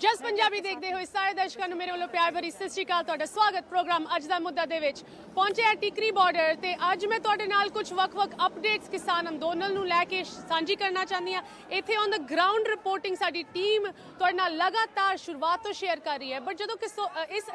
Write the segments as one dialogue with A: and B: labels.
A: ਜਸ ਪੰਜਾਬੀ ਦੇਖਦੇ ਹੋਏ ਸਾਰੇ ਦਰਸ਼ਕਾਂ ਨੂੰ ਮੇਰੇ ਵੱਲੋਂ ਪਿਆਰ ਭਰੀ ਸਤਿ ਸ਼੍ਰੀ ਅਕਾਲ। ਤੁਹਾਡਾ ਸਵਾਗਤ ਪ੍ਰੋਗਰਾਮ ਅੱਜ ਦਾ ਮੁੱਦਾ ਦੇ ਵਿੱਚ ਪਹੁੰਚੇ ਆ ਟਿਕਰੀ ਬਾਰਡਰ ਤੇ ਅੱਜ ਮੈਂ ਤੁਹਾਡੇ ਨਾਲ ਕੁਝ ਵੱਖ-ਵੱਖ ਅਪਡੇਟਸ ਕਿਸਾਨ ਅੰਦੋਲਨ ਨੂੰ ਲੈ ਕੇ ਸਾਂਝੀ ਕਰਨਾ ਚਾਹੁੰਦੀ ਆ ਇੱਥੇ ਔਨ ਦਾ ਗਰਾਊਂਡ ਰਿਪੋਰਟਿੰਗ ਸਾਡੀ ਟੀਮ ਤੁਹਾਡੇ ਨਾਲ ਲਗਾਤਾਰ ਸ਼ੁਰੂਆਤ ਤੋਂ ਸ਼ੇਅਰ ਕਰ ਰਹੀ ਹੈ। ਬਟ ਜਦੋਂ ਕਿਸੋ- ਇਸ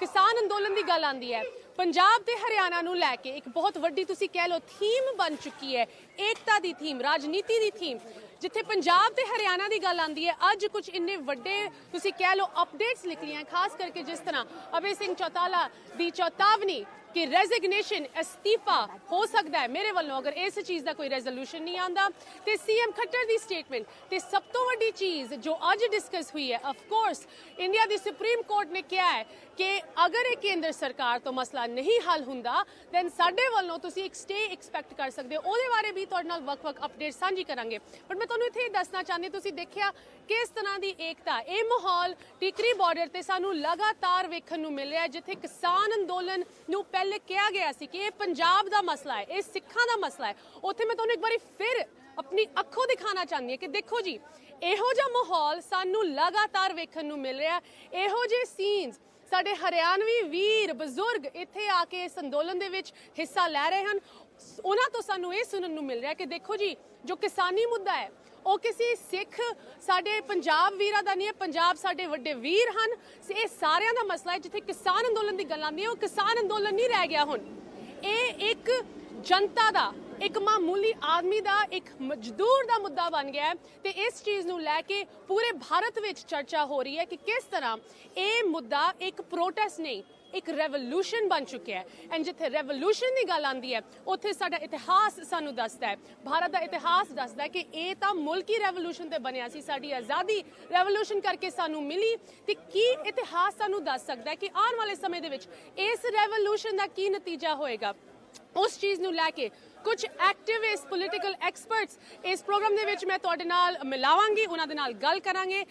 A: ਕਿਸਾਨ ਅੰਦੋਲਨ ਦੀ ਗੱਲ ਆਉਂਦੀ ਹੈ, ਪੰਜਾਬ ਤੇ ਹਰਿਆਣਾ ਨੂੰ ਲੈ ਕੇ ਇੱਕ ਬਹੁਤ ਵੱਡੀ ਤੁਸੀਂ ਕਹਿ ਲਓ ਥੀਮ ਬਣ ਚੁੱਕੀ ਹੈ, ਏਕਤਾ ਦੀ ਥੀਮ ਰਾਜਨੀਤੀ ਦੀ ਥੀਮ ਜਿੱਥੇ ਪੰਜਾਬ ਤੇ ਹਰਿਆਣਾ ਦੀ ਗੱਲ ਆਉਂਦੀ ਹੈ, ਅੱਜ ਕੁਝ ਇੰਨੇ ਵੱਡੇ, ਤੁਸੀਂ ਕਹਿ ਲਓ ਅਪਡੇਟਸ ਨਿਕਲੀਆਂ, ਖਾਸ ਕਰਕੇ ਜਿਸ ਤਰ੍ਹਾਂ ਅਭੇ ਸਿੰਘ ਚੌਤਾਲਾ ਦੀ ਚੇਤਾਵਨੀ ਕਿ ਰੈਜ਼ਿਗਨੇਸ਼ਨ ਅਸਤੀਫਾ ਹੋ ਸਕਦਾ ਹੈ। ਮੇਰੇ ਵੱਲੋਂ ਅਗਰ ਇਸ ਚੀਜ਼ ਦਾ ਕੋਈ ਰੈਜ਼ੋਲੂਸ਼ਨ ਨਹੀਂ ਆਂਦਾ ਤੇ ਸੀਐਮ ਖੱਟਰ ਦੀ ਸਟੇਟਮੈਂਟ ਤੇ ਸਭ ਤੋਂ ਵੱਡੀ ਚੀਜ਼ ਜੋ ਅੱਜ ਡਿਸਕਸ ਹੋਈ ਹੈ ਆਫ ਕੋਰਸ ਇੰਡੀਆ ਦੀ ਸੁਪਰੀਮ ਕੋਰਟ ਨੇ ਕਿਹਾ ਹੈ ਕਿ ਅਗਰ ਇਹ ਕੇਂਦਰ ਸਰਕਾਰ ਤੋਂ ਮਸਲਾ ਨਹੀਂ ਹੱਲ ਹੁੰਦਾ ਦੈਨ ਸਾਡੇ ਵੱਲੋਂ ਤੁਸੀਂ ਇੱਕ ਸਟੇ ਐਕਸਪੈਕਟ ਕਰ ਸਕਦੇ ਹੋ। ਉਹਦੇ ਬਾਰੇ ਵੀ ਤੁਹਾਡੇ ਨਾਲ ਵੱਖ-ਵੱਖ ਅਪਡੇਟ ਸਾਂਝੀ ਕਰਾਂਗੇ। ਬਟ ਮੈਂ ਤੁਹਾਨੂੰ ਇੱਥੇ ਦੱਸਣਾ ਚਾਹੁੰਦੀ ਤੁਸੀਂ ਦੇਖਿਆ ਕਿਸ ਤਰ੍ਹਾਂ ਦੀ ਏਕਤਾ? ਇਹ ਮਾਹੌਲ ਟਿਕਰੀ ਬਾਰਡਰ ਤੇ ਸਾਨੂੰ ਲਗਾਤਾਰ ਵੇਖਣ ਨੂੰ ਮਿਲ ਰਿਹਾ ਜਿੱਥੇ ਕਿਸਾਨ ਅੰਦੋਲਨ ਨੂੰ ਪਹਿਲੇ ਕਿਹਾ ਗਿਆ ਸੀ ਕਿ ਇਹ ਪੰਜਾਬ ਦਾ ਮਸਲਾ ਹੈ, ਇਹ ਸਿੱਖਾਂ ਦਾ ਮਸਲਾ ਹੈ। ਉੱਥੇ ਮੈਂ ਤੁਹਾਨੂੰ ਇੱਕ ਵਾਰੀ ਫਿਰ ਆਪਣੀ ਅੱਖੋਂ ਦਿਖਾਣਾ ਚਾਹੁੰਦੀ ਹਾਂ ਕਿ ਦੇਖੋ ਜੀ, ਇਹੋ ਜਿਹਾ ਮਾਹੌਲ ਸਾਨੂੰ ਲਗਾਤਾਰ ਵੇਖਣ ਨੂੰ ਮਿਲ ਰਿਹਾ ਇਹੋ ਜਿਹੇ ਸੀਨਸ ਸਾਡੇ ਹਰਿਆਣਵੀ ਵੀਰ, ਬਜ਼ੁਰਗ ਇੱਥੇ ਆ ਕੇ ਇਸ ਅੰਦੋਲਨ ਦੇ ਵਿੱਚ ਹਿੱਸਾ ਲੈ ਰਹੇ ਹਨ। ਉਹਨਾਂ ਤੋਂ ਸਾਨੂੰ ਇਹ ਸੁਣਨ ਨੂੰ ਮਿਲ ਰਿਹਾ ਕਿ ਦੇਖੋ ਜੀ, ਜੋ ਕਿਸਾਨੀ ਮੁੱਦਾ ਹੈ ਉਹ ਕਿਸੇ ਸਿੱਖ ਸਾਡੇ ਪੰਜਾਬ ਵੀਰਾਂ ਦਾ ਨਹੀਂ ਹੈ ਪੰਜਾਬ ਸਾਡੇ ਵੱਡੇ ਵੀਰ ਹਨ। ਇਹ ਸਾਰਿਆਂ ਦਾ ਮਸਲਾ ਹੈ, ਜਿੱਥੇ ਕਿਸਾਨ ਅੰਦੋਲਨ ਦੀ ਗੱਲ ਆਉਂਦੀ ਹੈ, ਉਹ ਕਿਸਾਨ ਅੰਦੋਲਨ ਨਹੀਂ ਰਹਿ ਗਿਆ ਹੁਣ। ਇਹ ਇੱਕ ਜਨਤਾ ਦਾ, ਇੱਕ ਮਾਮੂਲੀ ਆਦਮੀ ਦਾ, ਇੱਕ ਮਜ਼ਦੂਰ ਦਾ ਮੁੱਦਾ ਬਣ ਗਿਆ ਹੈ ਤੇ ਇਸ ਚੀਜ਼ ਨੂੰ ਲੈ ਕੇ ਪੂਰੇ ਭਾਰਤ ਵਿੱਚ ਚਰਚਾ ਹੋ ਰਹੀ ਹੈ ਕਿ ਕਿਸ ਤਰ੍ਹਾਂ ਇਹ ਮੁੱਦਾ ਇੱਕ ਪ੍ਰੋਟੈਸਟ ਨਹੀਂ ਇੱਕ ਰੈਵੋਲੂਸ਼ਨ ਬਣ ਚੁੱਕਿਆ ਹੈ। ਐਂਡ ਜਿੱਥੇ ਰੈਵੋਲੂਸ਼ਨ ਦੀ ਗੱਲ ਆਉਂਦੀ ਹੈ, ਉੱਥੇ ਸਾਡਾ ਇਤਿਹਾਸ ਸਾਨੂੰ ਦੱਸਦਾ ਹੈ। ਭਾਰਤ ਦਾ ਇਤਿਹਾਸ ਦੱਸਦਾ ਹੈ ਕਿ ਇਹ ਤਾਂ ਮੁਲਕੀ ਰੈਵੋਲੂਸ਼ਨ ਤੇ ਬਣਿਆ ਸੀ। ਸਾਡੀ ਆਜ਼ਾਦੀ ਰੈਵੋਲੂਸ਼ਨ ਕਰਕੇ ਸਾਨੂੰ ਮਿਲੀ। ਤੇ ਕੀ ਇਤਿਹਾਸ ਸਾਨੂੰ ਦੱਸ ਸਕਦਾ ਹੈ ਕਿ ਆਉਣ ਵਾਲੇ ਸਮੇਂ ਦੇ ਵਿੱਚ ਇਸ ਰੈਵੋਲੂਸ਼ਨ ਦਾ ਕੀ ਨਤੀਜਾ ਹੋਏਗਾ? ਉਸ ਚੀਜ਼ ਨੂੰ ਲੈ ਕੇ ਕੁਝ ਐਕਟਿਵਿਸਟ ਪੋਲੀਟੀਕਲ ਐਕਸਪਰਟਸ ਇਸ ਪ੍ਰੋਗਰਾਮ ਦੇ ਵਿੱਚ ਮੈਂ ਤੁਹਾਡੇ ਨਾਲ ਮਿਲਾਵਾਂਗੀ, ਉਹਨਾਂ ਦੇ ਨਾਲ ਗੱਲ ਕਰਾਂਗੇ।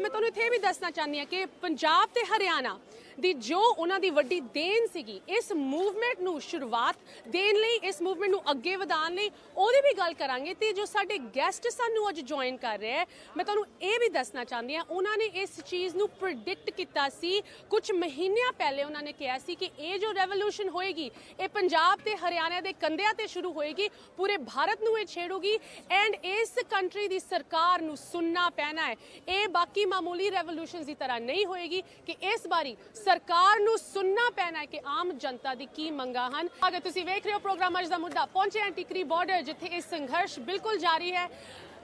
A: ਮੈਂ ਤੁਹਾਨੂੰ ਇੱਥੇ ਵੀ ਦੱਸਣਾ ਚਾਹੁੰਦੀ ਹਾਂ ਕਿ ਪੰਜਾਬ ਤੇ ਹਰਿਆਣਾ ਦੀ ਜੋ ਉਹਨਾਂ ਦੀ ਵੱਡੀ ਦੇਣ ਸੀਗੀ, ਇਸ ਮੂਵਮੈਂਟ ਨੂੰ ਸ਼ੁਰੂਆਤ ਦੇਣ ਲਈ, ਇਸ ਮੂਵਮੈਂਟ ਨੂੰ ਅੱਗੇ ਵਧਾਉਣ ਲਈ, ਉਹਦੀ ਵੀ ਗੱਲ ਕਰਾਂਗੇ ਤੇ ਜੋ ਸਾਡੇ ਗੈਸਟ ਸਾਨੂੰ ਅੱਜ ਜੁਆਇਨ ਕਰ ਰਿਹਾ ਹੈ, ਮੈਂ ਤੁਹਾਨੂੰ ਇਹ ਵੀ ਦੱਸਣਾ ਚਾਹੁੰਦੀ ਹਾਂ, ਉਹਨਾਂ ਨੇ ਇਸ ਚੀਜ਼ ਨੂੰ ਪ੍ਰੈਡਿਕਟ ਕੀਤਾ ਸੀ ਕੁਝ ਮਹੀਨਿਆਂ ਪਹਿਲੇ ਉਹਨਾਂ ਨੇ ਕਿਹਾ ਸੀ ਕਿ ਇਹ ਜੋ ਰੈਵੋਲੂਸ਼ਨ ਹੋਏਗੀ, ਇਹ ਪੰਜਾਬ ਤੇ ਹਰਿਆਣਾ ਦੇ ਕੰਧਿਆਂ ਤੇ ਸ਼ੁਰੂ ਹੋਏਗੀ, ਪੂਰੇ ਭਾਰਤ ਨੂੰ ਇਹ ਛੇੜੂਗੀ ਐਂਡ ਇਸ ਕੰਟਰੀ ਦੀ ਸਰਕਾਰ ਨੂੰ ਸੁਣਨਾ ਪੈਣਾ ਹੈ। ਇਹ ਬਾਕੀ ਮਾਮੂਲੀ ਰੈਵੋਲੂਸ਼ਨਸ ਦੀ ਤਰ੍ਹਾਂ ਨਹੀਂ ਹੋਏਗੀ ਕਿ ਇਸ ਵਾਰੀ ਸਰਕਾਰ ਨੂੰ ਸੁਣਨਾ ਪੈਣਾ ਹੈ ਕਿ ਆਮ ਜਨਤਾ ਦੀ ਕੀ ਮੰਗਾਂ ਹਨ। ਅਗਰ ਤੁਸੀਂ ਵੇਖ ਰਹੇ ਹੋ ਪ੍ਰੋਗਰਾਮ ਅੱਜ ਦਾ ਮੁੱਦਾ। ਪਹੁੰਚੇ ਹਾਂ ਟਿਕਰੀ ਬਾਰਡਰ ਜਿੱਥੇ ਇਹ ਸੰਘਰਸ਼ ਬਿਲਕੁਲ ਜਾਰੀ ਹੈ।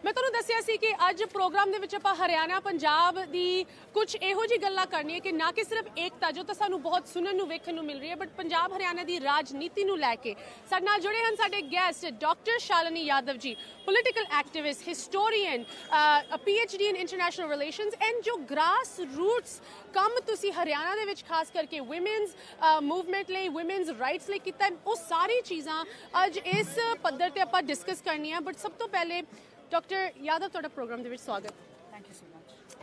A: ਮੈਂ ਤੁਹਾਨੂੰ ਦੱਸਿਆ ਸੀ ਕਿ ਅੱਜ ਪ੍ਰੋਗਰਾਮ ਦੇ ਵਿੱਚ ਆਪਾਂ ਹਰਿਆਣਾ, ਪੰਜਾਬ ਦੀ ਕੁਝ ਇਹੋ ਜੀ ਗੱਲਾਂ ਕਰਨੀ ਹੈ ਕਿ ਨਾ ਕਿ ਸਿਰਫ ਏਕਤਾ, ਜੋ ਤਾਂ ਸਾਨੂੰ ਬਹੁਤ ਸੁਣਨ ਨੂੰ, ਵੇਖਣ ਨੂੰ ਮਿਲ ਰਹੀ ਹੈ ਬਟ ਪੰਜਾਬ ਹਰਿਆਣਾ ਦੀ ਰਾਜਨੀਤੀ ਨੂੰ ਲੈ ਕੇ ਸਾਡੇ ਨਾਲ ਜੁੜੇ ਹਨ ਸਾਡੇ guest doctor Shalini Yadav ji political activist historian PhD in international relations and ਜੋ ਗ੍ਰਾਸ ਰੂਟਸ ਕੰਮ ਤੁਸੀਂ ਹਰਿਆਣਾ ਦੇ ਵਿੱਚ ਖਾਸ ਕਰਕੇ ਔਮਨਸ ਮੂਵਮੈਂਟ ਲਈ ਔਮਨਸ ਰਾਈਟਸ ਲਈ ਕੀਤਾ ਉਹ ਸਾਰੀ ਚੀਜ਼ਾਂ ਅੱਜ ਇਸ ਪੱਧਰ ਤੇ ਆਪਾਂ ਡਿਸਕਸ ਕਰਨੀਆਂ ਬਟ ਸਭ ਤੋਂ ਪਹਿਲੇ ਡਾਕਟਰ ਯਾਦਵ ਤੁਹਾਡਾ ਪ੍ਰੋਗਰਾਮ ਦੇ ਵਿੱਚ ਸਵਾਗਤ।
B: Thank you so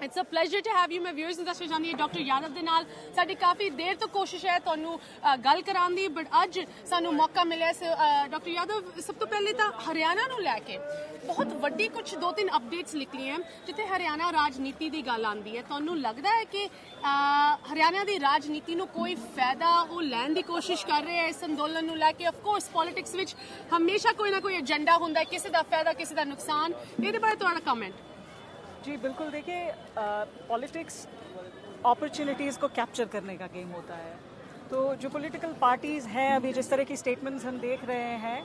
A: it's a pleasure to have you ਮੈਂ ਵਿਊਅਰਸ ਨੂੰ ਦੱਸਣਾ ਡਾਕਟਰ ਯਾਦਵ ਦੇ ਨਾਲ ਸਾਡੀ ਕਾਫੀ ਦੇਰ ਤੋਂ ਕੋਸ਼ਿਸ਼ ਹੈ ਤੁਹਾਨੂੰ ਗੱਲ ਕਰਾਉਣ ਦੀ। ਬਟ ਅੱਜ ਸਾਨੂੰ ਮੌਕਾ ਮਿਲਿਆ ਡਾਕਟਰ ਯਾਦਵ ਸਭ ਤੋਂ ਪਹਿਲੇ ਤਾਂ ਹਰਿਆਣਾ ਨੂੰ ਲੈ ਕੇ ਬਹੁਤ ਵੱਡੀ ਕੁਝ ਦੋ ਤਿੰਨ ਅਪਡੇਟਸ ਨਿਕਲੀਆਂ ਜਿੱਥੇ ਹਰਿਆਣਾ ਰਾਜਨੀਤੀ ਦੀ ਗੱਲ ਆਉਂਦੀ ਹੈ। ਤੁਹਾਨੂੰ ਲੱਗਦਾ ਹੈ ਕਿ ਹਰਿਆਣਾ ਦੀ ਰਾਜਨੀਤੀ ਨੂੰ ਕੋਈ ਫਾਇਦਾ ਉਹ ਲੈਣ ਦੀ ਕੋਸ਼ਿਸ਼ ਕਰ ਰਹੇ ਹੈ ਇਸ ਅੰਦੋਲਨ ਨੂੰ ਲੈ ਕੇ? ਆਫ ਕੋਰਸ ਪੋਲਿਟਿਕਸ ਵਿੱਚ ਹਮੇਸ਼ਾ ਕੋਈ ਨਾ ਕੋਈ ਏਜੰਡਾ ਹੁੰਦਾ ਕਿਸੇ ਦਾ ਫਾਇਦਾ, ਕਿਸੇ ਦਾ ਨੁਕਸਾਨ। ਇਹਦੇ ਬਾਰੇ ਤੁਹਾਡਾ ਕਮੈਂਟ
B: जी, बिल्कुल देखिए पॉलिटिक्स अपॉर्चुनिटीज़ को कैप्चर करने का गेम होता है। तो जो पॉलिटिकल पार्टीज़ हैं अभी, जिस तरह की स्टेटमेंट्स हम देख रहे हैं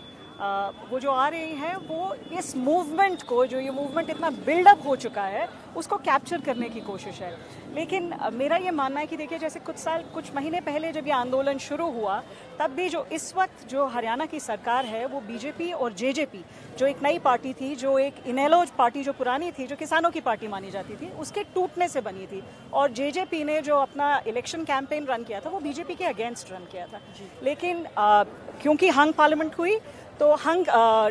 B: वो जो आ रही हैं वो इस मूवमेंट को जो ये मूवमेंट इतना बिल्डअप हो चुका है उसको कैप्चर करने की कोशिश है। लेकिन मेरा ये मानना है कि देखिए जैसे कुछ साल कुछ महीने पहले जब ये आंदोलन शुरू हुआ तब भी जो इस वक्त जो हरियाणा की सरकार है वो बीजेपी और जेजेपी जो एक नई पार्टी थी जो एक इनेलोज पार्टी जो पुरानी थी जो किसानों की पार्टी मानी जाती थी उसके टूटने से बनी थी। और जेजेपी ने जो अपना इलेक्शन कैंपेन रन किया था वो बीजेपी के अगेंस्ट रन किया था। लेकिन क्योंकि हंग पार्लियामेंट हुई तो हंग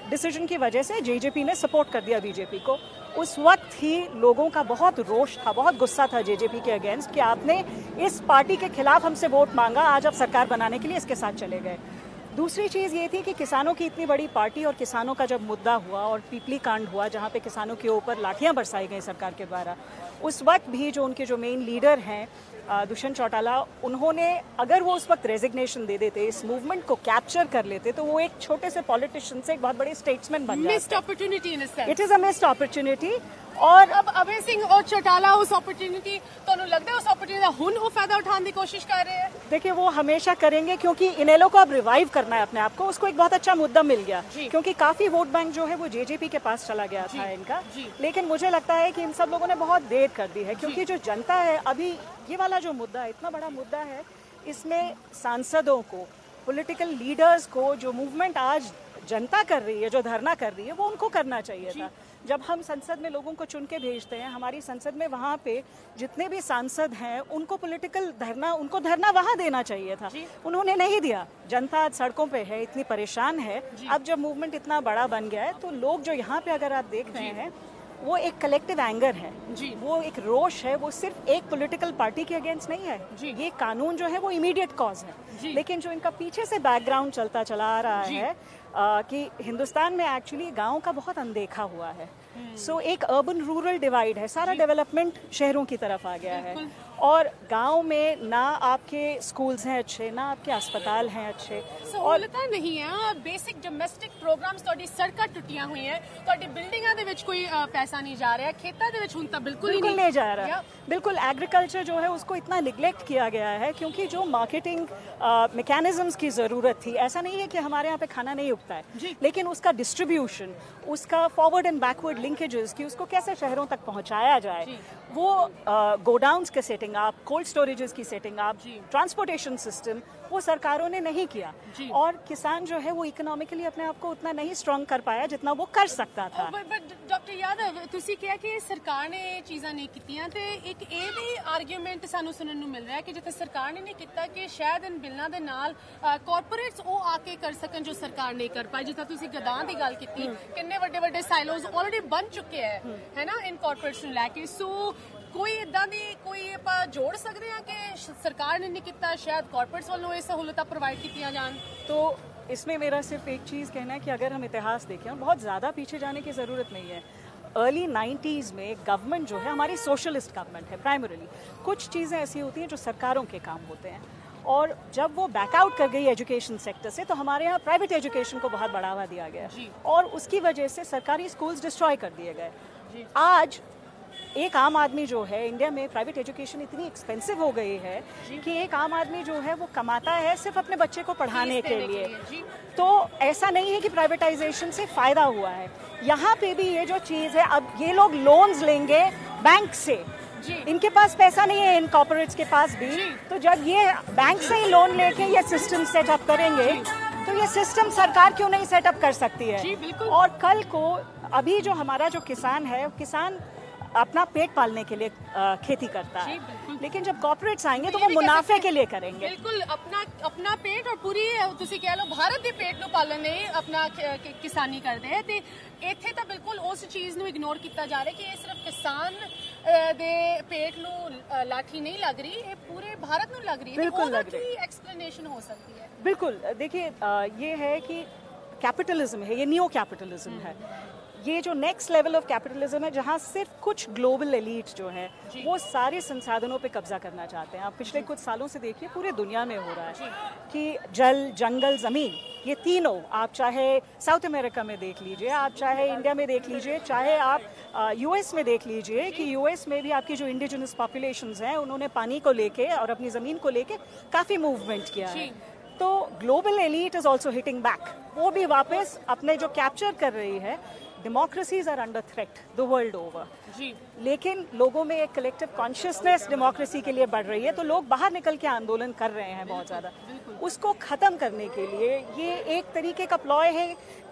B: डिसीज़न की वजह से जेजेपी ने सपोर्ट कर दिया बीजेपी को। उस वक्त ही लोगों का बहुत रोष था, बहुत गुस्सा था जेजेपी के अगेंस्ट कि आपने इस पार्टी के खिलाफ हमसे वोट मांगा, आज आप सरकार बनाने के लिए इसके साथ चले गए। दूसरी चीज़ ये थी कि किसानों की इतनी बड़ी पार्टी और किसानों का जब मुद्दा हुआ और पीपली कांड हुआ, जहाँ पे किसानों के ऊपर लाठियाँ बरसाई गई सरकार के द्वारा, उस वक्त भी जो उनके जो मेन लीडर हैं दुष्यंत चौटाला उन्होंने अगर वो उस वक्त रेजिग्नेशन दे देते इस मूवमेंट को कैप्चर कर लेते तो वो एक छोटे से पॉलिटिशियन से एक बहुत बड़े स्टेट्समैन बन जाते। It is a missed opportunity और
A: अब अभय सिंह और चौटाला उस ऑपरचुनिटी तो लगता है उस ऑपरचुनिटी हूँ ਉਹ फ़ायदा उठाने की कोशिश कर रहे हैं।
B: देखिए वो हमेशा करेंगे क्योंकि इनेलो को अब रिवाइव करना है अपने आप को। उसको एक बहुत अच्छा मुद्दा मिल गया क्योंकि काफ़ी वोट बैंक जो है वो जेजेपी के पास चला गया था इनका। लेकिन मुझे लगता है कि इन सब लोगों ने बहुत देर कर दी है क्योंकि जो जनता है अभी ये वाला जो मुद्दा है इतना बड़ा मुद्दा है इसमें सांसदों को पॉलिटिकल लीडर्स को जो मूवमेंट आज जनता कर रही है जो धरना कर रही है वो उनको करना चाहिए था। जब हम संसद में लोगों को चुन के भेजते हैं हमारी संसद में वहाँ पे जितने भी सांसद हैं उनको पॉलिटिकल धरना उनको धरना वहाँ देना चाहिए था। उन्होंने नहीं दिया। जनता आज सड़कों पे है इतनी परेशान है। अब जब मूवमेंट इतना बड़ा बन गया है तो लोग जो यहाँ पे अगर आप देख रहे हैं वो एक कलेक्टिव एंगर है।
A: जी।
B: वो एक रोष है वो सिर्फ़ एक पॉलिटिकल पार्टी के अगेंस्ट नहीं है।
A: जी।
B: ये कानून जो है वो इमीडिएट कॉज। है। लेकिन जो इनका पीछे से बैकग्राउंड चलता चला आ रहा है आ, कि हिंदुस्तान में एक्चुअली गाँव का बहुत अनदेखा हुआ है। सो so, एक अर्बन रूरल डिवाइड है। सारा डेवलपमेंट शहरों की तरफ़ आ गया है। और गाँव में ना आपके स्कूल्स हैं अच्छे ना आपके अस्पताल हैं अच्छे।
A: ਸਹੂਲਤਾਂ ਨਹੀਂ ਆ ਬੇਸਿਕ ਡੋਮੈਸਟਿਕ ਪ੍ਰੋਗਰਾਮਸ ਤੁਹਾਡੀ ਸੜਕਾਂ ਟੁੱਟੀਆਂ ਹੋਈਆਂ ਤੁਹਾਡੀ ਬਿਲਡਿੰਗਾਂ ਦੇ ਵਿੱਚ ਕੋਈ ਅ, ਪੈਸਾ ਨਹੀਂ ਜਾ ਰਿਹਾ। बिल्कुल, बिल्कुल ही
B: नहीं।, नहीं जा रहा बिल्कुल एग्रीकल्चर जो है उसको इतना निग्लेक्ट किया गया है क्योंकि जो मार्केटिंग मैकेनिज्म्स की ज़रूरत थी ऐसा नहीं है कि हमारे यहाँ पे खाना नहीं उगता है लेकिन उसका डिस्ट्रीब्यूशन उसका फॉरवर्ड एंड बैकवर्ड लिंकेजेस की उसको कैसे शहरों तक पहुँचाया जाए वो गोडाउन के setting आप कोल्ड स्टोरेजेस की सेटिंग आप
A: जी।
B: ट्रांसपोर्टेशन सिस्टम वो सरकारों ने नहीं किया
A: जी।
B: और किसान जो है वो इकोनॉमिकली अपने आप को उतना नहीं स्ट्रांग कर पाया जितना वो कर सकता था
A: ਬਟ ਡਾਕਟਰ ਯਾਦਵ ਤੁਸੀਂ ਕਿਹਾ ਕਿ ਸਰਕਾਰ ਨੇ ਇਹ ਚੀਜ਼ਾਂ ਨਹੀਂ ਕੀਤੀਆਂ ਤੇ ਇੱਕ ਇਹ ਵੀ ਆਰਗੂਮੈਂਟ ਸਾਨੂੰ ਸੁਣਨ ਨੂੰ ਮਿਲ ਰਿਹਾ ਹੈ ਕਿ ਜਿੱਥੇ ਸਰਕਾਰ ਨੇ ਨਹੀਂ ਕੀਤਾ ਕਿ ਸ਼ਾਇਦ ਇਨ ਬਿੱਲਾਂ ਦੇ ਨਾਲ ਕਾਰਪੋਰੇਟਸ ਉਹ ਆ ਕੇ ਕਰ ਸਕਣ ਜੋ ਸਰਕਾਰ ਨਹੀਂ ਕਰ ਪਾਈ ਜਿੱਥੇ ਤੁਸੀਂ ਗਦਾਂ ਦੀ ਗੱਲ ਕੀਤੀ ਕਿੰਨੇ ਵੱਡੇ ਵੱਡੇ ਸਾਈਲੋਜ਼ ਆਲਰੇਡੀ ਬਣ ਚੁੱਕੇ ਹੈ ਹੈ ਨਾ ਇਨ ਕਾਰਪੋਰੇਟਸ ਨੂੰ ਲੈ ਕੇ ਸੋ ਕੋਈ ਇਦਾਂ ਦੀ ਕੋਈ ਆਪਾਂ ਜੋੜ ਸਕਦੇ ਹਾਂ ਕਿ ਸ਼- ਸਰਕਾਰ ਨੇ ਨਹੀਂ ਕੀਤਾ ਸ਼ਾਇਦ ਕਾਰਪੋਰੇਟਸ ਵੱਲੋਂ ਇਹ ਸਹੂਲਤਾਂ ਪ੍ਰੋਵਾਈਡ ਕੀਤੀਆਂ ਜਾਣ
B: तो इसमें मेरा सिर्फ एक चीज़ कहना है कि अगर हम इतिहास देखें और बहुत ज़्यादा पीछे जाने की ज़रूरत नहीं है अर्ली 90s में गवर्नमेंट जो है हमारी सोशलिस्ट गवर्नमेंट है प्राइमरली कुछ चीज़ें ऐसी होती हैं जो सरकारों के काम होते हैं और जब वो बैकआउट कर गई एजुकेशन सेक्टर से तो हमारे यहाँ प्राइवेट एजुकेशन को बहुत बढ़ावा दिया गया
A: जी।
B: और उसकी वजह से सरकारी स्कूल्स डिस्ट्रॉय कर दिए
A: जी।
B: गए आज एक आम आदमी जो है इंडिया में प्राइवेट एजुकेशन इतनी एक्सपेंसिव हो गई है कि एक आम आदमी जो है वो कमाता है सिर्फ़ अपने बच्चे को पढ़ाने के लिए। तो ऐसा नहीं है कि प्राइवेटाइजेशन से फ़ायदा हुआ है। यहाँ पे भी ये जो चीज़ है अब ये लोग लोन्स लेंगे बैंक से। इनके पास पैसा नहीं है इन कॉपोरेट्स के पास भी। तो जब ये बैंक से ही लोन लेके ये सिस्टम सेटअप करेंगे तो ये सिस्टम सरकार क्यों नहीं सेटअप कर सकती है? और कल को अभी जो हमारा जो किसान है किसान अपना पेट पालने के लिए खेती करता है। लेकिन जब कॉर्पोरेट्स आएँगे तो वो मुनाफे के लिए करेंगे।
A: बिल्कुल अपना अपना पेट और पूरी ਤੁਸੀਂ कह लो भारत के पेट ਨੂੰ ਪਾਲਣ ਲਈ ਆਪਣਾ ਕਿਸਾਨੀ ਕਰਦੇ ਹੈ ਤੇ ਇੱਥੇ ਤਾਂ ਬਿਲਕੁਲ ਉਸ ਚੀਜ਼ ਨੂੰ ਇਗਨੋਰ ਕੀਤਾ ਜਾ ਰਿਹਾ ਕਿ ਇਹ ਸਿਰਫ ਕਿਸਾਨ ਦੇ ਪੇਟ ਨੂੰ ਲਾਠੀ ਨਹੀਂ ਲੱਗ ਰਹੀ ਇਹ ਪੂਰੇ ਭਾਰਤ ਨੂੰ ਲੱਗ ਰਹੀ ਹੈ ਬਿਲਕੁਲ
B: ਲੱਗ ਰਹੀ
A: एक्सप्लेनेशन हो। सकती है?
B: बिल्कुल देखिए ये है कि कैपिटलिज्म है ये न्यू कैपिटलिज्म है। ये जो नेक्स्ट लेवल ऑफ़ कैपिटलिज्म है जहाँ सिर्फ़ कुछ ग्लोबल एलीट जो है वो सारे संसाधनों पे कब्जा करना चाहते हैं। आप पिछले कुछ सालों से देखिए पूरे दुनिया में हो रहा है कि जल जंगल ज़मीन ये तीनों आप चाहे साउथ अमेरिका में देख लीजिए आप चाहे इंडिया में देख लीजिए चाहे आप यूएस में देख लीजिए कि यूएस में भी आपकी जो इंडिजिनस पॉपुलेशंस हैं उन्होंने पानी को लेके और अपनी ज़मीन को लेके काफ़ी मूवमेंट किया है। तो global elite is also hitting back वो भी वापस अपने जो कैप्चर कर रही है democracies are under threat the world over
A: ਜੀ
B: लेकिन लोगों में एक कलेक्टिव कॉन्शियसनेस डेमोक्रेसी के लिए बढ़ रही है तो लोग बाहर निकल के आंदोलन कर रहे हैं बहुत ज़्यादा। उसको ख़त्म करने के लिए ये एक तरीके का प्लॉय है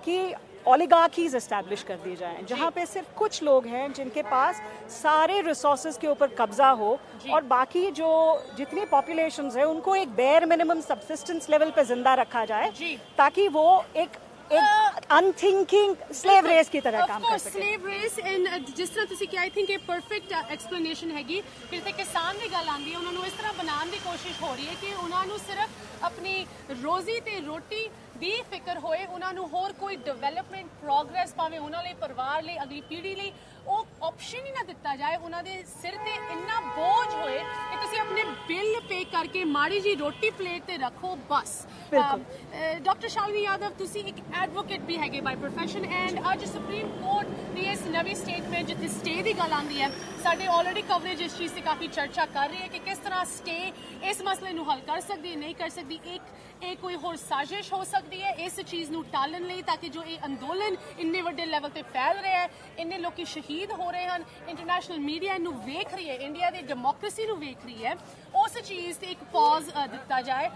B: कि ओलिगार्कीज एस्टैब्लिश कर दी जाएँ जहाँ पे सिर्फ़ कुछ लोग हैं जिनके पास सारे रिसोर्स के ऊपर कब्जा हो और बाकी जो जितनी पॉपुलेशन है उनको एक बेयर मिनिमम सब्सिस्टेंस लेवल पे ज़िंदा रखा जाए ताकि वो एक ਇੱਕ ਅਨਥਿੰਕਿੰਗ ਸਲੇਵ ਰੇਸ ਦੀ ਤਰ੍ਹਾਂ ਕੰਮ ਕਰ ਸਕੇ
A: ਸਲੇਵ ਰੇਸ ਐਂਡ ਜਿਸ ਤਰ੍ਹਾਂ ਤੁਸੀਂ ਕਿ ਆਈ ਥਿੰਕ ਇਹ ਪਰਫੈਕਟ ਐਕਸਪਲੇਨੇਸ਼ਨ ਹੈਗੀ ਜਿੱਥੇ ਕਿਸਾਨ ਦੀ ਗੱਲ ਆਂਦੀ ਹੈ ਉਹਨਾਂ ਨੂੰ ਇਸ ਤਰ੍ਹਾਂ ਬਣਾਉਣ ਦੀ ਕੋਸ਼ਿਸ਼ ਹੋ ਰਹੀ ਹੈ ਕਿ ਉਹਨਾਂ ਨੂੰ ਸਿਰਫ ਆਪਣੀ ਰੋਜ਼ੀ ਤੇ ਰੋਟੀ ਦੀ ਫਿਕਰ ਹੋਏ ਉਹਨਾਂ ਨੂੰ ਹੋਰ ਕੋਈ ਡਿਵੈਲਪਮੈਂਟ ਪ੍ਰੋਗਰੈਸ ਭਾਵੇਂ ਉਹਨਾਂ ਲਈ ਪਰਿਵਾਰ ਲਈ ਅਗਲੀ ਪੀੜ੍ਹੀ ਲਈ ਉਹ ਆਪਸ਼ਨ ਹੀ ਨਾ ਦਿੱਤਾ ਜਾਏ ਉਹਨਾਂ ਦੇ ਸਿਰ ਤੇ ਇੰਨਾ ਬੋਝ ਹੋਏ ਕਿ ਤੁਸੀਂ ਆਪਣੇ ਬਿੱਲ ਪੇ ਕਰਕੇ ਮਾੜੀ ਜੀ ਰੋਟੀ ਪਲੇਟ ਤੇ ਰੱਖੋ ਬਸ। ਡਾਕਟਰ ਸ਼ਾਲਨੀ ਯਾਦਵ ਤੁਸੀਂ ਇੱਕ ਐਡਵੋਕੇਟ ਵੀ ਹੈਗੇ ਬਾਈ ਪ੍ਰੋਫੈਸ਼ਨ ਐਂਡ ਅੱਜ ਸੁਪਰੀਮ ਕੋਰਟ ਦੀ ਇਸ ਨਵੀਂ ਸਟੇਟਮੈਂਟ ਜਿੱਥੇ ਸਟੇ ਦੀ ਗੱਲ ਆਉਂਦੀ ਹੈ ਸਾਡੇ ਆਲਰੇਡੀ ਕਵਰੇਜ ਇਸ ਚੀਜ਼ ਤੇ ਕਾਫੀ ਚਰਚਾ ਕਰ ਰਹੀ ਹੈ ਕਿ ਕਿਸ ਤਰ੍ਹਾਂ ਸਟੇ ਇਸ ਮਸਲੇ ਨੂੰ ਹੱਲ ਕਰ ਸਕਦੀ ਹੈ ਨਹੀਂ ਕਰ ਸਕਦੀ ਇੱਕ ਇਹ ਕੋਈ ਹੋਰ ਸਾਜ਼ਿਸ਼ ਹੋ ਸਕਦੀ ਹੈ ਇਸ ਚੀਜ਼ ਨੂੰ ਟਾਲਣ ਲਈ ਤਾਂ ਕਿ ਜੋ ਇਹ ਅੰਦੋਲਨ ਇੰਨੇ ਵੱਡੇ ਲੈਵਲ ਤੇ ਫੈਲ ਰਿਹਾ ਹੈ ਇੰਨੇ ਲੋਕੀ ਸ਼ਹੀਦ ਹੋ ਰਹੇ ਹਨ। ਇੰਟਰਨੈਸ਼ਨਲ ਮੀਡੀਆ ਇਹਨੂੰ ਵੇਖ ਰਹੀ ਹੈ। ਇੰਡੀਆ ਦੀ ਡੈਮੋਕ੍ਰੇਸੀ ਨੂੰ ਵੇਖ ਰਹੀ ਹੈ। ਉਸ ਚੀਜ਼ ਤੇ ਇੱਕ ਪੌਜ਼ ਦਿੱਤਾ ਜਾਏ।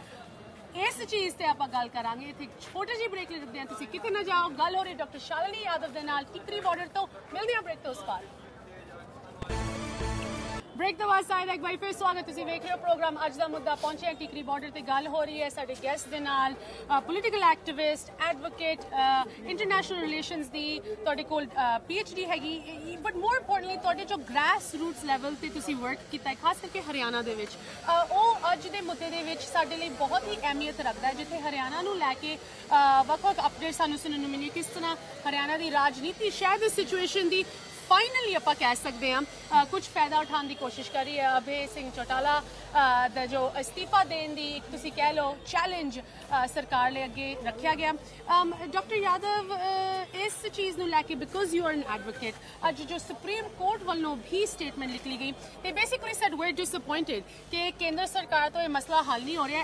A: ਇਸ ਚੀਜ਼ ਤੇ ਆਪਾਂ ਗੱਲ ਕਰਾਂਗੇ। ਇੱਥੇ ਇੱਕ ਛੋਟੀ ਜਿਹੀ ਬ੍ਰੇਕ ਲੈਂਦੇ ਹਾਂ। ਤੁਸੀਂ ਕਿਤੇ ਨਾ ਜਾਓ। ਗੱਲ ਹੋ ਰਹੀ ਡਾਕਟਰ ਸ਼ਾਲਨੀ ਯਾਦਵ ਦੇ ਨਾਲ। ਟਿਕਰੀ ਬਾਰਡਰ ਤੋਂ ਮਿਲਦੇ ਹਾਂ ਬ੍ਰੇਕ ਤੋਂ ਉਸ ਪਾਰ ਬ੍ਰੇਕ ਦਾ ਵਾਸਤਾ ਆਇਆ ਇੱਕ ਵਾਰੀ ਫਿਰ ਸਵਾਗਤ ਤੁਸੀਂ ਵੇਖ ਰਹੇ ਹੋ ਪ੍ਰੋਗਰਾਮ ਅੱਜ ਦਾ ਮੁੱਦਾ ਪਹੁੰਚੇ ਹਾਂ ਟਿਕਰੀ ਬਾਰਡਰ ਤੇ ਗੱਲ ਹੋ ਰਹੀ ਹੈ ਸਾਡੇ ਗੈਸਟ ਦੇ ਨਾਲ political activist advocate international relations ਦੀ ਤੁਹਾਡੇ ਕੋਲ ਪੀਐਚਡੀ ਹੈਗੀ ਬਟ ਮੋਰ ਇੰਪੋਰਟੈਂਟਲੀ ਤੁਹਾਡੇ ਜੋ ਗ੍ਰਾਸ ਰੂਟਸ ਲੈਵਲ ਤੇ ਤੁਸੀਂ ਵਰਕ ਕੀਤਾ ਹੈ ਖਾਸ ਕਰਕੇ ਹਰਿਆਣਾ ਦੇ ਵਿੱਚ ਉਹ ਅੱਜ ਦੇ ਮੁੱਦੇ ਦੇ ਵਿੱਚ ਸਾਡੇ ਲਈ ਬਹੁਤ ਹੀ ਅਹਿਮੀਅਤ ਰੱਖਦਾ ਹੈ ਜਿੱਥੇ ਹਰਿਆਣਾ ਨੂੰ ਲੈ ਕੇ ਵੱਖ-ਵੱਖ ਅਪਡੇਟ ਸਾਨੂੰ ਸੁਣਨ ਨੂੰ ਮਿਲੀ ਕਿਸ ਤਰ੍ਹਾਂ ਹਰਿਆਣਾ ਦੀ ਰਾਜਨੀਤੀ ਸ਼ਾਇਦ ਇਸ ਸਿਚੁਏਸ਼ਨ ਦੀ ਫਾਈਨਲੀ ਆਪਾਂ ਕਹਿ ਸਕਦੇ ਹਾਂ ਕੁਝ ਫਾਇਦਾ ਉਠਾਉਣ ਦੀ ਕੋਸ਼ਿਸ਼ ਕਰ ਰਹੀ ਹੈ। ਅਭੇ ਸਿੰਘ ਚੌਟਾਲਾ ਦਾ ਜੋ ਅਸਤੀਫਾ ਦੇਣ ਦੀ ਇੱਕ ਤੁਸੀਂ ਕਹਿ ਲਓ ਚੈਲੰਜ ਸਰਕਾਰ ਲਈ ਅੱਗੇ ਰੱਖਿਆ ਗਿਆ। ਡਾਕਟਰ ਯਾਦਵ ਇਸ ਚੀਜ਼ ਨੂੰ ਲੈ ਕੇ because you are an advocate ਅੱਜ ਜੋ ਸੁਪਰੀਮ ਕੋਰਟ ਵੱਲੋਂ ਵੀ ਸਟੇਟਮੈਂਟ ਨਿਕਲੀ ਗਈ ਤੇ ਬੇਸਿਕਲੀ ਸੈਡ ਵੇਅਰ ਡਿਸਪਾਇੰਟਡ ਕਿ ਕੇਂਦਰ ਸਰਕਾਰ ਤੋਂ ਇਹ ਮਸਲਾ ਹੱਲ ਨਹੀਂ ਹੋ ਰਿਹਾ।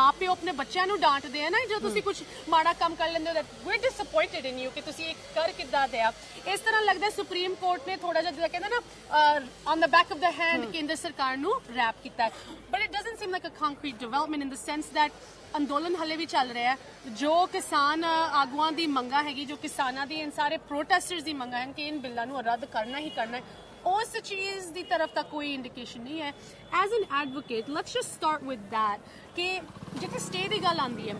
A: ਮਾਪਿਓ ਆਪਣੇ ਬੱਚਿਆਂ ਨੂੰ ਡਾਂਟਦੇ ਆ ਨਾ ਜਦੋਂ ਤੁਸੀਂ ਕੁਝ ਮਾੜਾ ਕੰਮ ਕਰ ਲੈਂਦੇ ਹੋ that we're disappointed in you ਕਿ ਤੁਸੀਂ ਇਹ ਕਰ ਕਿੱਦਾਂ ਦਿਆ। ਇਸ ਤਰ੍ਹਾਂ ਲੱਗਦਾ ਸੁਪਰੀਮ ਕੋਰਟ ਨੇ ਥੋੜਾ ਜਿਹਾ ਜਿੱਦਾਂ ਕਹਿੰਦਾ ਨਾ on the back of the hand ਕੇਂਦਰ ਸਰਕਾਰ ਨੂੰ ਰੈਪ ਕੀਤਾ। But it doesn't seem like a concrete development in the sense that ਅੰਦੋਲਨ ਹਲੇ ਵੀ ਚੱਲ ਰਿਹਾ ਹੈ। ਜੋ ਕਿਸਾਨ ਆਗੂਆਂ ਦੀ ਮੰਗਾਂ ਹੈਗੀ ਜੋ ਕਿਸਾਨਾਂ ਦੀ ਇਨ ਸਾਰੇ ਪ੍ਰੋਟੈਸਟਰਸ ਦੀ ਮੰਗਾਂ ਹਨ ਕਿ ਇਨ ਬਿੱਲਾਂ ਨੂੰ ਰੱਦ ਕਰਨਾ ਹੀ ਕਰਨਾ ਹੈ। ਉਸ ਚੀਜ਼ ਦੀ ਤਰਫ ਤਾਂ ਕੋਈ ਇੰਡੀਕੇਸ਼ਨ ਨਹੀਂ ਹੈ। As an advocate let's just start with that ਕਿ ਜਿੱਥੇ ਸਟੇ ਦੀ ਗੱਲ ਆਉਂਦੀ ਹੈ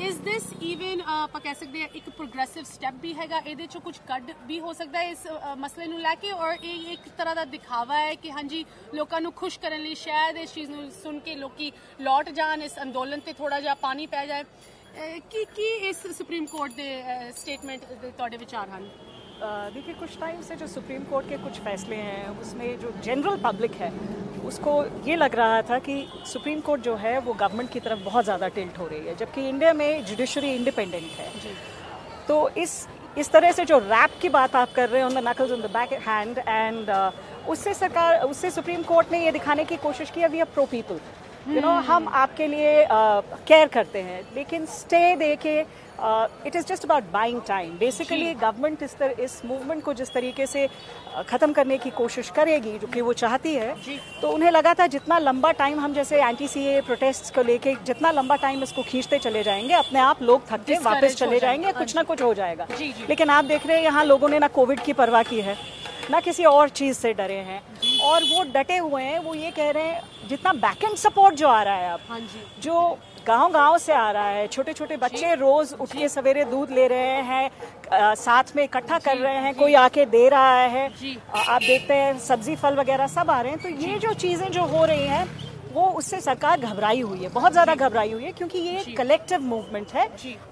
A: ਇਸ ਦਿਸ ਇਵਨ ਆਪਾਂ ਕਹਿ ਸਕਦੇ ਹਾਂ ਇੱਕ ਪ੍ਰੋਗਰੈਸਿਵ ਸਟੈਪ ਵੀ ਹੈਗਾ ਇਹਦੇ ਚੋਂ ਕੁਝ ਕੱਢ ਵੀ ਹੋ ਸਕਦਾ ਹੈ ਇਸ ਅ, ਮਸਲੇ ਨੂੰ ਲੈ ਕੇ ਔਰ ਇਹ ਇੱਕ ਤਰ੍ਹਾਂ ਦਾ ਦਿਖਾਵਾ ਹੈ ਕਿ ਹਾਂਜੀ ਲੋਕਾਂ ਨੂੰ ਖੁਸ਼ ਕਰਨ ਲਈ ਸ਼ਾਇਦ ਇਸ ਚੀਜ਼ ਨੂੰ ਸੁਣ ਕੇ ਲੋਕੀ ਲੌਟ ਜਾਣ ਇਸ ਅੰਦੋਲਨ ਤੇ ਥੋੜਾ ਜਿਹਾ ਪਾਣੀ ਪੈ ਜਾਏ ਅ, ਕੀ ਕੀ ਇਸ ਸੁਪਰੀਮ ਕੋਰਟ ਦੇ ਸਟੇਟਮੈਂਟ ਦੇ ਤੁਹਾਡੇ ਵਿਚਾਰ ਹਨ
B: अ, देखिए कुछ टाइम से जो सुप्रीम कोर्ट के कुछ फैसले हैं उसमें जो जनरल पब्लिक है उसको ये लग रहा था कि सुप्रीम कोर्ट जो है वो गवर्नमेंट की तरफ़ बहुत ज़्यादा टिल्ट हो रही है जबकि इंडिया में जुडिशरी इंडिपेंडेंट है। तो इस इस तरह से जो रैप की बात आप कर रहे हैं on the knuckles on the back hand and उससे सरकार उससे सुप्रीम कोर्ट ने ये दिखाने की कोशिश की we are pro people you know हम आपके लिए केयर uh, करते हैं लेकिन स्टे दे के it is just about buying time basically government इस तरह इस मूवमेंट को जिस तरीके से uh, ख़त्म करने की कोशिश करेगी जो कि वो चाहती है तो उन्हें लगा था जितना लंबा टाइम हम जैसे एंटी सी ए प्रोटेस्ट को लेके जितना लंबा टाइम इसको खींचते चले जाएँगे अपने आप लोग थक के वापस चले
A: जाएँगे,
B: कुछ ना कुछ हो जाएगा। लेकिन आप देख रहे हैं यहाँ लोगों ने ना कोविड की परवाह की है ना किसी और चीज़ से डरे हैं। और वो डटे हुए हैं वो ये कह रहे हैं जितना बैक एंड सपोर्ट जो आ रहा है अब
A: हाँ जो
B: गाँव गाँव से आ रहा है। छोटे छोटे बच्चे रोज उठ के सवेरे दूध ले रहे हैं साथ में इकट्ठा कर रहे हैं कोई आके दे रहा है। आप देखते हैं सब्ज़ी फल वगैरह सब आ रहे हैं। तो ये जो। चीज़ें जो हो रही हैं वो उससे सरकार घबराई हुई है। बहुत ज़्यादा घबराई हुई है क्योंकि ये एक कलेक्टिव मूवमेंट है।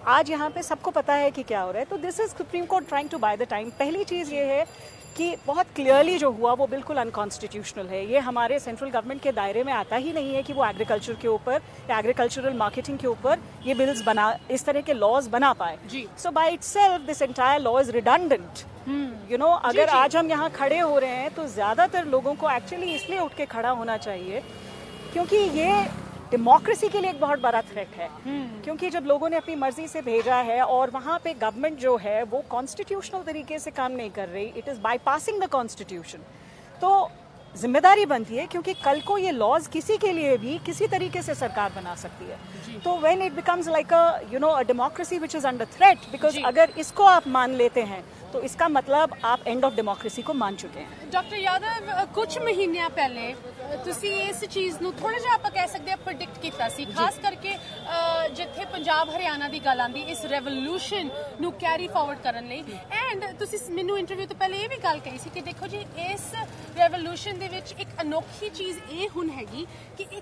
B: आज यहाँ पे सबको पता है कि क्या हो रहा है। तो this is supreme court trying to buy the time पहली चीज़ ये है कि बहुत क्लियरली जो हुआ वो बिल्कुल अनकॉन्स्टिट्यूशनल है ये हमारे सेंट्रल गवर्नमेंट के दायरे में आता ही नहीं है कि वो एग्रीकल्चर के ऊपर या एग्रीकल्चरल मार्केटिंग के ऊपर ये बिल्स बना इस तरह के लॉज बना पाए
A: जी।
B: So itself this entire law is redundant you know अगर
A: जी।
B: आज हम यहाँ खड़े हो रहे हैं तो ज़्यादातर लोगों को एक्चुअली इसलिए उठ के खड़ा होना चाहिए क्योंकि ये डेमोक्रेसी के लिए एक बहुत बड़ा थ्रेट है। हम्म। क्योंकि जब लोगों ने अपनी मर्ज़ी से भेजा है और वहाँ पे गवर्नमेंट जो है वो कॉन्स्टिट्यूशनल तरीके से काम नहीं कर रही it is bypassing the constitution तो ज़िम्मेदारी बनती है क्योंकि कल को ये लॉज किसी के लिए भी किसी तरीके से सरकार बना सकती है। तो when it becomes like a you know a democracy which is under threat
A: because
B: अगर इसको आप मान लेते हैं तो इसका मतलब आप एंड ऑफ़ डेमोक्रेसी को मान चुके हैं।
A: डॉक्टर यादव कुछ महीने पहले ਤੁਸੀਂ ਇਸ ਚੀਜ਼ ਨੂੰ ਥੋੜਾ ਜਿਹਾ ਆਪਾਂ ਕਹਿ ਸਕਦੇ ਆ ਪ੍ਰੈਡਿਕਟ ਕੀਤਾ ਸੀ ਖਾਸ ਕਰਕੇ ਜਿੱਥੇ ਪੰਜਾਬ ਹਰਿਆਣਾ ਦੀ ਗੱਲ ਆਂਦੀ ਇਸ ਰੈਵੋਲੂਸ਼ਨ ਨੂੰ ਕੈਰੀ ਫਾਰਵਰਡ ਕਰਨ ਲਈ। ਐਂਡ ਤੁਸੀਂ ਮੈਨੂੰ ਇੰਟਰਵਿਊ ਤੋਂ ਪਹਿਲੇ ਇਹ ਵੀ ਗੱਲ ਕਹੀ ਸੀ ਕਿ ਦੇਖੋ ਜੀ ਇਸ ਰੈਵੋਲੂਸ਼ਨ ਦੇ ਵਿੱਚ ਇੱਕ ਅਨੋਖੀ ਚੀਜ਼ ਇਹ ਹੁਣ ਹੈਗੀ ਕਿ ਇਹ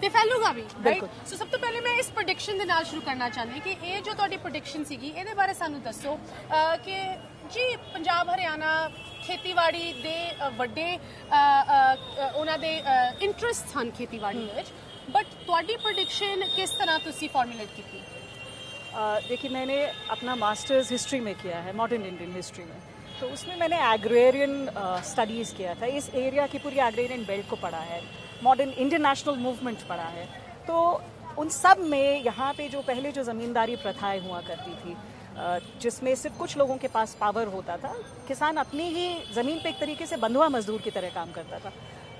A: ਤੇ ਫੈਲੂਗਾ ਵੀ ਰਾਈਟ ਸੋ ਸਭ ਤੋਂ ਪਹਿਲੇ ਮੈਂ ਇਸ ਪ੍ਰੈਡਿਕਸ਼ਨ ਦੇ ਨਾਲ ਸ਼ੁਰੂ ਕਰਨਾ ਚਾਹੁੰਦੀ ਕਿ ਇਹ ਜੋ ਤੁਹਾਡੀ ਪ੍ਰੈਡਿਕਸ਼ਨ ਸੀਗੀ ਇਹਦੇ ਬਾਰੇ ਸਾਨੂੰ ਦੱਸੋ। ਕਿ ਜੀ ਪੰਜਾਬ ਹਰਿਆਣਾ ਖੇਤੀਬਾੜੀ ਦੇ ਅਹ, ਵੱਡੇ ਅਹ, ਅਹ, ਅਹ, ਉਹਨਾਂ ਦੇ ਇੰਟਰਸਟ ਹਨ ਖੇਤੀਬਾੜੀ ਦੇ ਵਿੱਚ ਬਟ ਤੁਹਾਡੀ ਪ੍ਰੈਡਿਕਸ਼ਨ ਕਿਸ ਤਰ੍ਹਾਂ ਤੁਸੀਂ ਫਾਰਮੂਲੇਟ ਕੀਤੀ
B: अ, देखिए मैंने अपना मास्टर्स हिस्ट्री में किया है मॉडर्न इंडियन हिस्ट्री में तो उसमें मैंने एग्रेरियन स्टडीज़ किया था इस एरिया की पूरी एग्रेरियन बेल्ट को पढ़ा है मॉडर्न इंडियन नेशनल मूवमेंट पढ़ा है तो उन सब में यहाँ पे जो पहले जो ज़मींदारी प्रथाएं हुआ करती थी अ, जिसमें सिर्फ़ कुछ लोगों के पास पावर होता था, किसान अपनी ही ज़मीन पे एक तरीके से बंधुआ मजदूर की तरह काम करता था।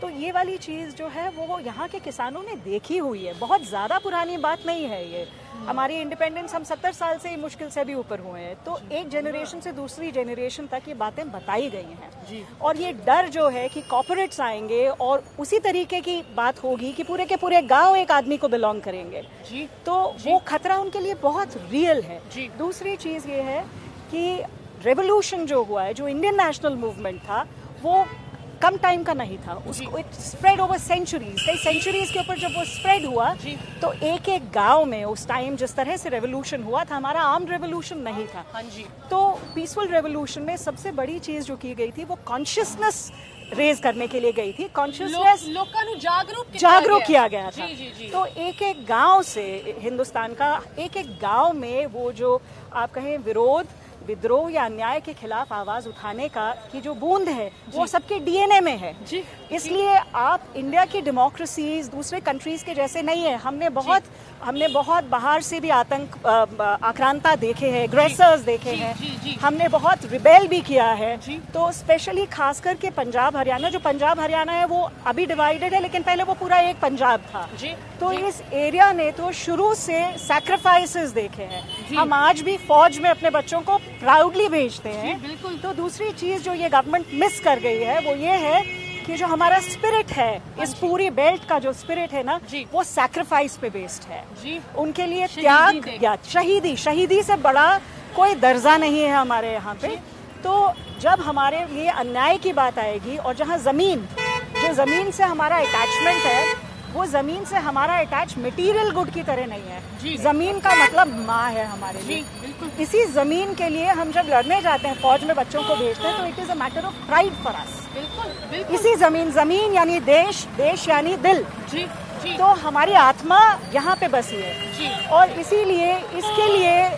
B: तो ये वाली चीज़ जो है वो यहाँ के किसानों ने देखी हुई है। बहुत ज़्यादा पुरानी बात नहीं है ये। हमारी इंडिपेंडेंस हम सत्तर साल से ही मुश्किल से भी ऊपर हुए हैं। तो एक जनरेशन से दूसरी जनरेशन तक ये बातें बताई गई हैं। और ये डर जो है कि कॉपोरेट्स आएँगे और उसी तरीके की बात होगी कि पूरे के पूरे गाँव एक आदमी को बिलोंग करेंगे।
A: जी।
B: तो जी। वो खतरा उनके लिए बहुत रियल है।
A: जी।
B: दूसरी चीज़ ये है कि रेवोल्यूशन जो हुआ है जो इंडियन नेशनल मूवमेंट था वो कम टाइम का नहीं था। उसको इट स्प्रेड ओवर सेंचुरीज कई सेंचुरीज के ऊपर जब वो स्प्रेड हुआ तो एक एक गाँव में उस टाइम जिस तरह से रेवोल्यूशन हुआ था हमारा आर्म रेवोल्यूशन नहीं था।
A: हाँ जी।
B: तो पीसफुल रेवोल्यूशन में सबसे बड़ी चीज़ जो की गई थी वो कॉन्शियसनेस रेज करने के लिए गई थी। कॉन्शियसनेस
A: लोगों
B: जागरूक
A: जागरूक
B: किया गया था
A: जी, जी, जी.
B: तो एक एक गाँव से हिंदुस्तान का एक एक गाँव में वो जो आप कहें विरोध विद्रोह या अन्याय के खिलाफ आवाज़ उठाने का की जो बूंद है वो सबके डीएनए में है। इसलिए आप इंडिया की डेमोक्रेसीज दूसरे कंट्रीज़ के जैसे नहीं है। हमने बहुत हमने बहुत बाहर से भी आतंक आक्रांता देखे हैं ग्रेसर्स देखे हैं। हमने बहुत रिबेल भी किया है। तो स्पेशली खास करके पंजाब हरियाणा जो पंजाब हरियाणा है वो अभी डिवाइडेड है लेकिन पहले वो पूरा एक पंजाब था। तो। इस एरिया ने तो शुरू से सैक्रिफाइसेस देखे हैं। हम आज भी फौज में अपने बच्चों को प्राउडली भेजते हैं।
A: बिल्कुल।
B: तो दूसरी चीज़ जो ये गवर्नमेंट मिस कर गई है वो ये है कि जो हमारा स्पिरिट है इस पूरी बेल्ट का जो स्पिरिट है ना
A: हाँ
B: वो सैक्रिफाइस पे बेस्ड है।
A: जी।
B: उनके लिए त्याग या शहीदी शहीदी से बड़ा कोई दर्जा नहीं है हमारे यहाँ पे। तो जब हमारे लिए अन्याय की बात आएगी और जहाँ ज़मीन जो ज़मीन से हमारा अटैचमेंट है वो ज़मीन से हमारा अटैच मटेरियल गुड की तरह नहीं
A: जी।
B: है ज़मीन का मतलब माँ है हमारे लिए। इसी ज़मीन के लिए हम जब लड़ने जाते हैं फौज में बच्चों को भेजते हैं तो it is a matter of pride
A: for us
B: इसी ज़मीन ज़मीन यानी देश देश यानी दिल।
A: जी जी।
B: तो हमारी आत्मा यहाँ पे बसी है।
A: जी।
B: और इसीलिए इसके लिए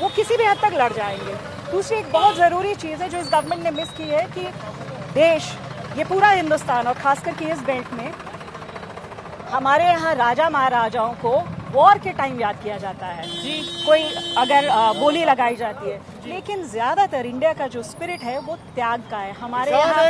B: वो किसी भी हद तक लड़ जाएँगे। दूसरी एक बहुत ज़रूरी चीज़ है जो इस गवर्नमेंट ने मिस की है कि देश ये पूरा हिंदुस्तान और खास करके इस बेल्ट में हमारे यहाँ राजा महाराजाओं को वॉर के टाइम याद किया जाता है।
A: जी।
B: कोई अगर बोली लगाई जाती है। लेकिन ज़्यादातर इंडिया का जो स्पिरिट है वो त्याग का है। हमारे यहाँ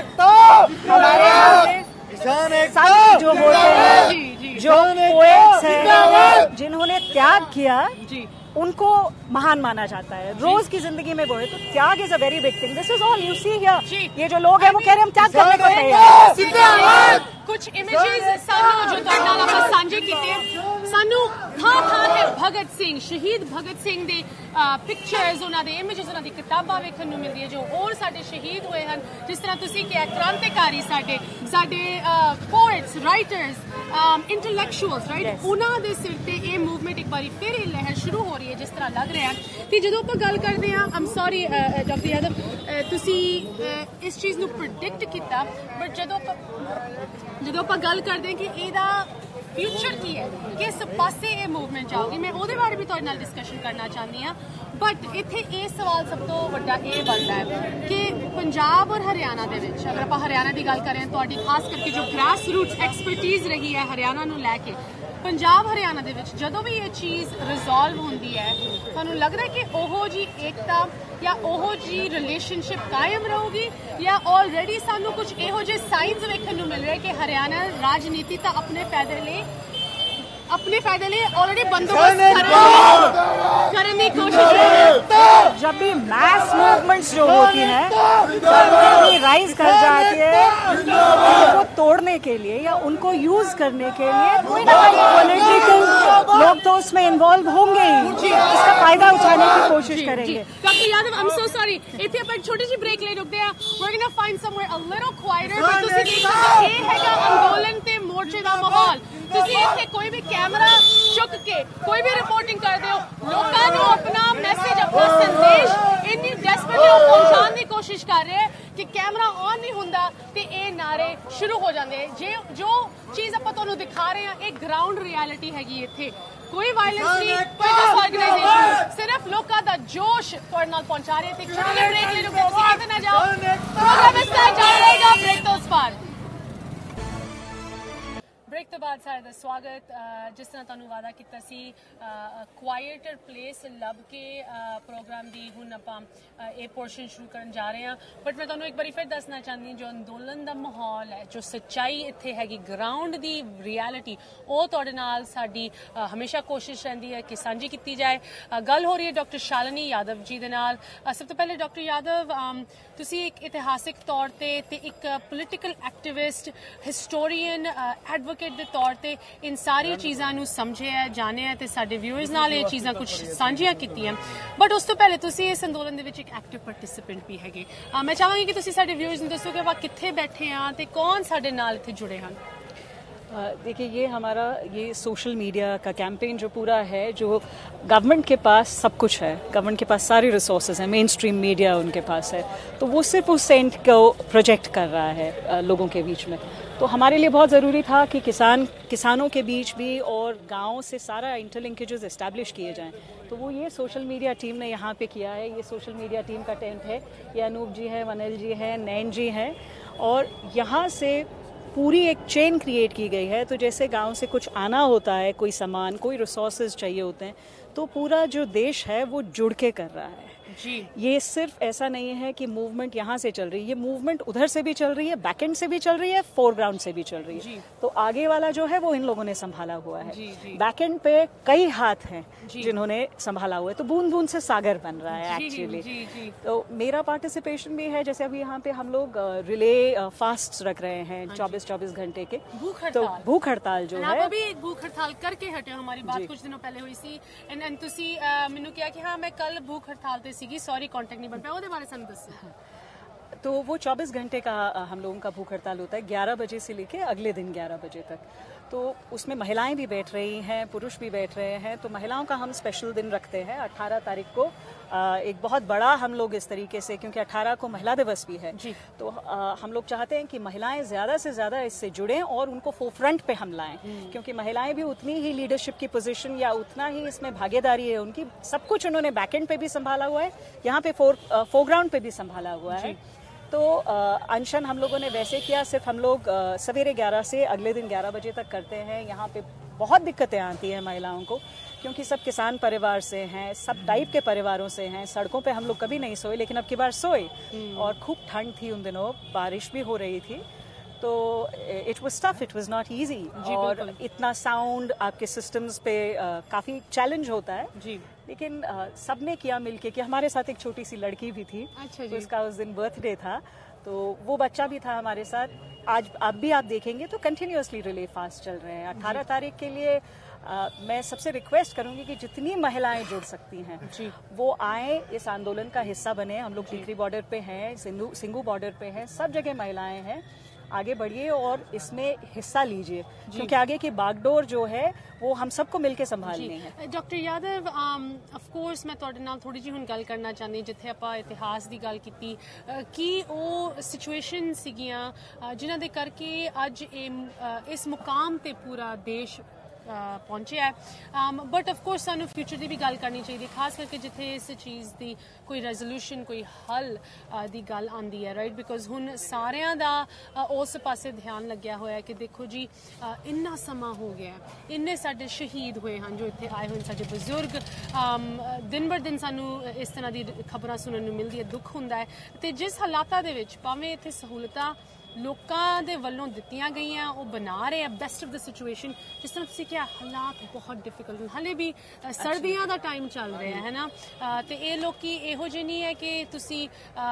B: हमारे यहाँ जो होते हैं
A: जी
B: पोएट्स हैं जिन्होंने त्याग किया
A: जी।
B: उनको महान माना जाता है। रोज की ज़िंदगी में बोले तो त्याग is a very big thing this is all you
A: see
B: here ये जो लोग हैं वो कह रहे हैं हम त्याग करने को तैयार
A: कुछ इमेजेस सामने मौजूद और डाला पसंजे की थी ਸਾਨੂੰ ਥਾਂ ਥਾਂ ਤੇ ਭਗਤ ਸਿੰਘ ਸ਼ਹੀਦ ਭਗਤ ਸਿੰਘ ਦੇ ਪਿਕਚਰਸ ਉਹਨਾਂ ਦੇ ਇਮੇजेस ਉਹਨਾਂ ਦੀ ਕਿਤਾਬਾਂ ਵੇਖਣ ਨੂੰ ਮਿਲਦੀ ਹੈ ਜੋ ਹੋਰ ਸਾਡੇ ਸ਼ਹੀਦ ਹੋਏ ਹਨ। ਜਿਸ ਤਰ੍ਹਾਂ ਤੁਸੀਂ ਕਿਹਾ ਕ੍ਰਾਂਤੀਕਾਰੀ ਸਾਡੇ ਸਾਡੇ ਪੋਇਟਸ ਰਾਈਟਰਸ ਇੰਟੈਲੈਕਚੁਅਲਸ ਰਾਈਟ ਉਹਨਾਂ ਦੇ ਸਿਰ ਤੇ ਇਹ ਮੂਵਮੈਂਟ ਇੱਕ ਵਾਰੀ ਫਿਰ ਇਹ ਲਹਿਰ ਸ਼ੁਰੂ ਹੋ ਰਹੀ ਹੈ ਜਿਸ ਤਰ੍ਹਾਂ ਲੱਗ ਰਿਹਾ ਤੇ ਜਦੋਂ ਆਪਾਂ ਗੱਲ ਕਰਦੇ ਹਾਂ ਆਮ ਸੌਰੀ ਡਾਕਟਰ ਯਾਦਵ ਤੁਸੀਂ ਇਸ ਚੀਜ਼ ਨੂੰ ਪ੍ਰੈਡਿਕਟ ਕੀਤਾ ਬਟ ਜਦੋਂ ਆਪਾਂ ਜਦੋਂ ਆਪਾਂ ਗੱਲ ਕਰਦੇ ਹਾਂ ਕਿ ਇਹਦਾ ਫਿਊਚਰ ਕੀ ਹੈ? ਕਿਸ ਪਾਸੇ ਇਹ ਮੂਵਮੈਂਟ ਜਾਊਗੀ? ਮੈਂ ਉਹਦੇ ਬਾਰੇ ਵੀ ਤੁਹਾਡੇ ਨਾਲ ਡਿਸਕਸ਼ਨ ਕਰਨਾ ਚਾਹੁੰਦੀ ਹਾਂ। ਬਟ ਇੱਥੇ ਇਹ ਸਵਾਲ ਸਭ ਤੋਂ ਵੱਡਾ ਇਹ ਬਣਦਾ ਹੈ ਕਿ ਪੰਜਾਬ ਔਰ ਹਰਿਆਣਾ ਦੇ ਵਿੱਚ, ਅਗਰ ਆਪਾਂ ਹਰਿਆਣਾ ਦੀ ਗੱਲ ਕरें ਤੁਹਾਡੀ ਖਾਸ ਕਰਕੇ ਜੋ ਗ੍ਰਾਸ ਰੂਟਸ ਐਕਸਪਰਟਿਜ਼ ਰਹੀ ਹੈ ਹਰਿਆਣਾ ਨੂੰ ਲੈ ਕੇ ਪੰਜਾਬ, ਹਰਿਆਣਾ ਦੇ ਵਿੱਚ ਜਦੋਂ ਵੀ ਇਹ ਚੀਜ਼ ਰਿਜ਼ੋਲਵ ਹੁੰਦੀ ਹੈ, ਤੁਹਾਨੂੰ ਲੱਗਦਾ ਕਿ ਉਹੋ ਜੀ ਏਕਤਾ ਜਾਂ ਉਹੋ ਜੀ ਰਿਲੇਸ਼ਨਸ਼ਿਪ ਕਾਇਮ ਰਹੂਗੀ ਜਾਂ ਆਲਰੇਡੀ ਸਾਨੂੰ ਕੁਝ ਇਹੋ ਜਿਹੇ ਸਾਈਨਸ ਵੇਖਣ ਨੂੰ ਮਿਲ ਰਹੇ ਕਿ ਹਰਿਆਣਾ ਰਾਜਨੀਤੀ ਤਾਂ ਆਪਣੇ ਫਾਇਦੇ ਲਈ अपने फ़ायदे लिए ऑलरेडी बंदोबस्त करने की कोशिश
B: जब भी मैस मूवमेंट जो होती हैं राइज कर जाती है उनको तोड़ने के लिए या उनको यूज़ करने के लिए कोई ना कोई पॉलिटिकल लोग तो उसमें इन्वॉल्व होंगे ही। इसका फ़ायदा उठाने की कोशिश करेंगे।
A: Doctor Yadav I am so sorry इतने पर छोटी सी ब्रेक ले रुकते हैं। We are find somewhere a little quieter ये ते मोर्चे का माहौल। ਤੁਸੀਂ ਇੱਥੇ ਕੋਈ ਵੀ ਕੈਮਰਾ ਚੁੱਕ ਕੇ ਕੋਈ ਵੀ ਰਿਪੋਰਟਿੰਗ ਕਰਦੇ ਹੋ, ਲੋਕਾਂ ਨੂੰ ਆਪਣਾ ਮੈਸੇਜ ਆਪਣਾ ਸੰਦੇਸ਼ ਇੰਨੀ ਡੈਸਪਰੇਟਲੀ ਪਹੁੰਚਾਉਣ ਦੀ ਕੋਸ਼ਿਸ਼ ਕਰ ਰਹੇ ਕਿ ਕੈਮਰਾ ਆਨ ਨਹੀਂ ਹੁੰਦਾ ਤੇ ਇਹ ਨਾਰੇ ਸ਼ੁਰੂ ਹੋ ਜਾਂਦੇ ਜੇ ਜੋ ਚੀਜ਼ ਆਪਾਂ ਤੁਹਾਨੂੰ ਦਿਖਾ ਰਹੇ ਹਾਂ, ਇਹ ਗਰਾਊਂਡ ਰਿਐਲਿਟੀ ਹੈਗੀ ਇੱਥੇ। ਕੋਈ ਵਾਇਲੈਂਸ ਨਹੀਂ, ਕੋਈ ਡਿਸਆਰਗੇਨਾਈਜੇਸ਼ਨ ਸਿਰਫ ਲੋਕਾਂ ਦਾ ਜੋਸ਼ ਤੁਹਾਡੇ ਨਾਲ ਪਹੁੰਚਾ ਰਹੇ ਤੇ ਛੋਟੇ ਬ੍ਰੇਕ ਲੈ ਲਓ ਤੁਸੀਂ ਕਿਤੇ ਨਾ ਜਾਓ। ਪ੍ਰੋਗਰਾਮ ਇਸ ਤਰ੍ਹਾਂ ਚੱਲ ਰਹੇਗਾ ਬ੍ਰੇਕ ਤੋਂ ਉਸ ਪਾਰ। ਬ੍ਰੇਕ ਤੋਂ ਬਾਅਦ ਸਾਡੇ ਦਾ ਸਵਾਗਤ ਜਿਸ ਤਰ੍ਹਾਂ ਤੁਹਾਨੂੰ ਵਾਅਦਾ ਕੀਤਾ ਸੀ ਕੁਆਇਟਰ ਪਲੇਸ ਲੱਭ ਕੇ ਪ੍ਰੋਗਰਾਮ ਦੀ ਹੁਣ ਆਪਾਂ ਇਹ ਪੋਰਸ਼ਨ ਸ਼ੁਰੂ ਕਰਨ ਜਾ ਰਹੇ ਹਾਂ। ਬਟ ਮੈਂ ਤੁਹਾਨੂੰ ਇੱਕ ਵਾਰੀ ਫਿਰ ਦੱਸਣਾ ਚਾਹੁੰਦੀ ਜੋ ਅੰਦੋਲਨ ਦਾ ਮਾਹੌਲ ਹੈ, ਜੋ ਸੱਚਾਈ ਇੱਥੇ ਹੈਗੀ ਗਰਾਊਂਡ ਦੀ ਰਿਐਲਿਟੀ ਉਹ ਤੁਹਾਡੇ ਨਾਲ ਸਾਡੀ ਹਮੇਸ਼ਾ ਕੋਸ਼ਿਸ਼ ਰਹਿੰਦੀ ਹੈ ਕਿ ਸਾਂਝੀ ਕੀਤੀ ਜਾਏ। ਗੱਲ ਹੋ ਰਹੀ ਹੈ ਡਾਕਟਰ ਸ਼ਾਲਨੀ ਯਾਦਵ ਜੀ ਦੇ ਨਾਲ। ਸਭ ਤੋਂ ਪਹਿਲੇ ਡਾਕਟਰ ਯਾਦਵ ਤੁਸੀਂ ਇੱਕ ਇਤਿਹਾਸਿਕ ਤੌਰ ਤੇ ਤੇ ਇੱਕ ਪੋਲਿਟੀਕਲ ਐਕਟਿਵਿਸਟ ਹਿਸਟੋਰੀਅਨ ਐਡਵੋਕੇਟ ਦੇ ਤੌਰ ਤੇ ਇਨ ਸਾਰੀ ਚੀਜ਼ਾਂ ਨੂੰ ਸਮਝਿਆ ਜਾਣਿਆ ਤੇ ਸਾਡੇ ਵਿਊਅਰਸ ਨਾਲ ਇਹ ਚੀਜ਼ਾਂ ਕੁਝ ਸਾਂਝੀਆਂ ਕੀਤੀਆਂ। ਬਟ ਉਸ ਤੋਂ ਪਹਿਲੇ ਤੁਸੀਂ ਇਸ ਅੰਦੋਲਨ ਦੇ ਵਿੱਚ ਇੱਕ ਐਕਟਿਵ ਪਾਰਟਿਸਿਪੈਂਟ ਵੀ ਹੈਗੇ। ਮੈਂ ਚਾਹਾਂਗੀ ਕਿ ਤੁਸੀਂ ਸਾਡੇ ਵਿਊਅਰਸ ਨੂੰ ਦੱਸੋ ਕਿ ਆਪਾਂ ਕਿੱਥੇ ਬੈਠੇ ਆ ਤੇ ਕੌਣ ਸਾਡੇ ਨਾਲ ਇੱਥੇ ਜੁੜੇ ਹਨ।
B: देखिए, ये हमारा, ये सोशल मीडिया का कैंपेन जो पूरा है, जो गवर्नमेंट के पास सब कुछ है गवर्नमेंट के पास सारी रिसोर्सेज हैं मेन स्ट्रीम मीडिया उनके पास है तो वो सिर्फ़ उस सेंट को प्रोजेक्ट कर रहा है लोगों के बीच में। तो हमारे लिए बहुत ज़रूरी था कि किसान, किसानों के बीच भी और गाँव से सारा इंटरलिंकेजेस इस्टेब्लिश किए जाएँ। तो वो ये सोशल मीडिया टीम ने यहाँ पे किया है, ये सोशल मीडिया टीम का टेंट है। ये अनूप जी है, वनल जी है, नैन जी हैं और यहाँ से पूरी एक चेन क्रिएट की गई है। तो जैसे गाँव से कुछ आना होता है, कोई सामान, कोई रिसोर्सेज चाहिए होते हैं तो पूरा जो देश है वो जुड़ के कर रहा है।
A: जी।
B: ये सिर्फ़ ऐसा नहीं है कि मूवमेंट यहाँ से चल रही है ये मूवमेंट उधर से भी चल रही है बैकेंड से भी चल रही है फोरग्राउंड से भी चल रही है। तो आगे वाला जो है वो इन लोगों ने संभाला हुआ है। बैकेंड पे कई हाथ हैं जिन्होंने संभाला हुआ है। तो बूंद बूंद से सागर बन रहा है एक्चुअली तो मेरा पार्टिसिपेशन भी है जैसे अभी यहाँ पे हम लोग रिले फास्ट रख रहे हैं हाँ चौबीस चौबीस घंटे के।
A: भूख
B: तो भूख हड़ताल जो है
A: अभी भूख हड़ताल करके हटे हमारी बात कुछ दिनों पहले हुई थी। मैंने कहा कि हाँ मैं कल भूख हड़ताल किसी सॉरी कॉन्टेक्ट नहीं बन पाया हमारे संत
B: तो वो 24 घंटे का, हम लोगों का भूख हड़ताल होता है 11 बजे से लेके अगले दिन 11 बजे तक। तो उसमें महिलाएँ भी बैठ रही हैं पुरुष भी बैठ रहे हैं तो महिलाओं का हम स्पेशल दिन रखते हैं। 18 तारीख को एक बहुत बड़ा हम लोग इस तरीके से क्योंकि 18 को महिला दिवस भी है।
A: जी।
B: तो हम लोग चाहते हैं कि महिलाएँ ज़्यादा से ज़्यादा इससे जुड़ें और उनको फोरफ्रंट पे हम लाएँ। क्योंकि महिलाएँ भी उतनी ही लीडरशिप की पोजिशन या उतना ही इसमें भागीदारी है उनकी। सब कुछ उन्होंने बैकएंड पे भी संभाला हुआ है यहाँ पे फोर फोरग्राउंड पे भी संभाला हुआ है। तो अनशन हम लोगों ने वैसे किया सिर्फ़ हम लोग सवेरे 11 से अगले दिन 11 बजे तक करते हैं। यहाँ पे बहुत दिक्कतें आती हैं महिलाओं को क्योंकि सब किसान परिवार से हैं सब टाइप के परिवारों से हैं। सड़कों पे हम लोग कभी नहीं सोए लेकिन अब की बार सोए। और खूब ठंड थी उन दिनों बारिश भी हो रही थी। तो it was tough it was not easy और इतना साउंड आपके सिस्टम्स पे अ, काफ़ी चैलेंज होता है।
A: जी।
B: लेकिन अ, सबने किया मिलके कि हमारे साथ एक छोटी सी लड़की भी थी।
A: अच्छा जी।
B: तो उसका उस दिन बर्थडे था। तो वो बच्चा भी था हमारे साथ। आज अब भी आप देखेंगे तो कंटिन्यूसली रिले फास्ट चल रहे हैं। अट्ठारह तारीख के लिए अ, मैं सबसे रिक्वेस्ट करूँगी कि जितनी महिलाएँ जुड़ सकती हैं वो आए इस आंदोलन का हिस्सा बने। हम लोग टिकरी बॉर्डर पे हैं सिंधु सिंगू बॉर्डर पे हैं। सब जगह महिलाएँ हैं। आगे बढ़िए और इसमें हिस्सा लीजिए क्योंकि आगे की बागडोर जो है वो हम सबको मिलके संभालनी है
A: ਡਾਕਟਰ ਯਾਦਵ ਆਫ ਕੋਰਸ ਮੈਂ ਤੁਹਾਡੇ ਨਾਲ ਥੋੜੀ ਜਿਹੀ ਹੁਣ ਗੱਲ ਕਰਨਾ ਚਾਹੁੰਦੀ ਹਾਂ, ਜਿੱਥੇ ਆਪਾਂ ਇਤਿਹਾਸ ਦੀ ਗੱਲ ਕੀਤੀ ਅਹ, ਕੀ ਉਹ ਸਿਚੁਏਸ਼ਨ ਸੀਗੀਆਂ ਅਹ, ਜਿਨ੍ਹਾਂ ਦੇ ਕਰਕੇ ਅੱਜ ਇਹ ਅਹ, ਇਸ ਮੁਕਾਮ ਤੇ ਪੂਰਾ ਦੇਸ਼ ਅਹ, ਪਹੁੰਚਿਆ ਬਟ ਆਫ ਕੋਰਸ ਸਾਨੂੰ ਫਿਊਚਰ ਦੀ ਵੀ ਗੱਲ ਕਰਨੀ ਚਾਹੀਦੀ ਹੈ, ਖਾਸ ਕਰਕੇ ਜਿੱਥੇ ਇਸ ਚੀਜ਼ ਦੀ ਕੋਈ ਰੈਜ਼ੋਲੂਸ਼ਨ ਕੋਈ ਹੱਲ ਦੀ ਗੱਲ ਆਂਦੀ ਹੈ ਰਾਈਟ ਬਿਕੋਜ਼ ਹੁਣ ਸਾਰਿਆਂ ਦਾ ਉਸ ਪਾਸੇ ਧਿਆਨ ਲੱਗਿਆ ਹੋਇਆ ਹੈ ਕਿ ਦੇਖੋ ਜੀ ਇੰਨਾ ਸਮਾਂ ਹੋ ਗਿਆ ਇੰਨੇ ਸਾਡੇ ਸ਼ਹੀਦ ਹੋਏ ਹਨ ਜੋ ਇੱਥੇ ਆਏ ਹੋਏ ਸਾਡੇ ਬਜ਼ੁਰਗ। ਦਿਨ ਬਰ ਦਿਨ ਸਾਨੂੰ ਇਸ ਤਰ੍ਹਾਂ ਦੀ, ਖਬਰਾਂ ਸੁਣਨ ਨੂੰ ਮਿਲਦੀ ਹੈ, ਦੁੱਖ ਹੁੰਦਾ ਹੈ। ਤੇ ਜਿਸ ਹਾਲਾਤਾਂ ਦੇ ਵਿੱਚ ਭਾਵੇਂ ਇੱਥੇ ਸਹੂਲਤਾਂ ਲੋਕਾਂ ਦੇ ਵੱਲੋਂ ਦਿੱਤੀਆਂ ਗਈਆਂ ਉਹ ਬਣਾ ਰਹੇ ਆ ਬੈਸਟ ਆਫ ਦ ਸਿਚੁਏਸ਼ਨ ਜਿਸ ਤਰ੍ਹਾਂ ਤੁਸੀਂ ਕਿਹਾ ਹਾਲਾਤ ਬਹੁਤ ਡਿਫਿਕਲਟ ਨੇ ਹਲੇ ਵੀ ਅ, ਸਰਦੀਆਂ ਦਾ ਟਾਈਮ ਚੱਲ ਰਿਹਾ ਹੈ ਨਾ ਅ, ਤੇ ਇਹ ਲੋਕੀ ਇਹੋ ਜਿਹੇ ਨਹੀਂ ਹੈ ਕਿ ਤੁਸੀਂ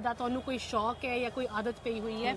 A: ਦਾ ਤੁਹਾਨੂੰ ਕੋਈ ਸ਼ੌਕ ਹੈ ਜਾਂ ਕੋਈ ਆਦਤ ਪਈ ਹੋਈ ਹੈ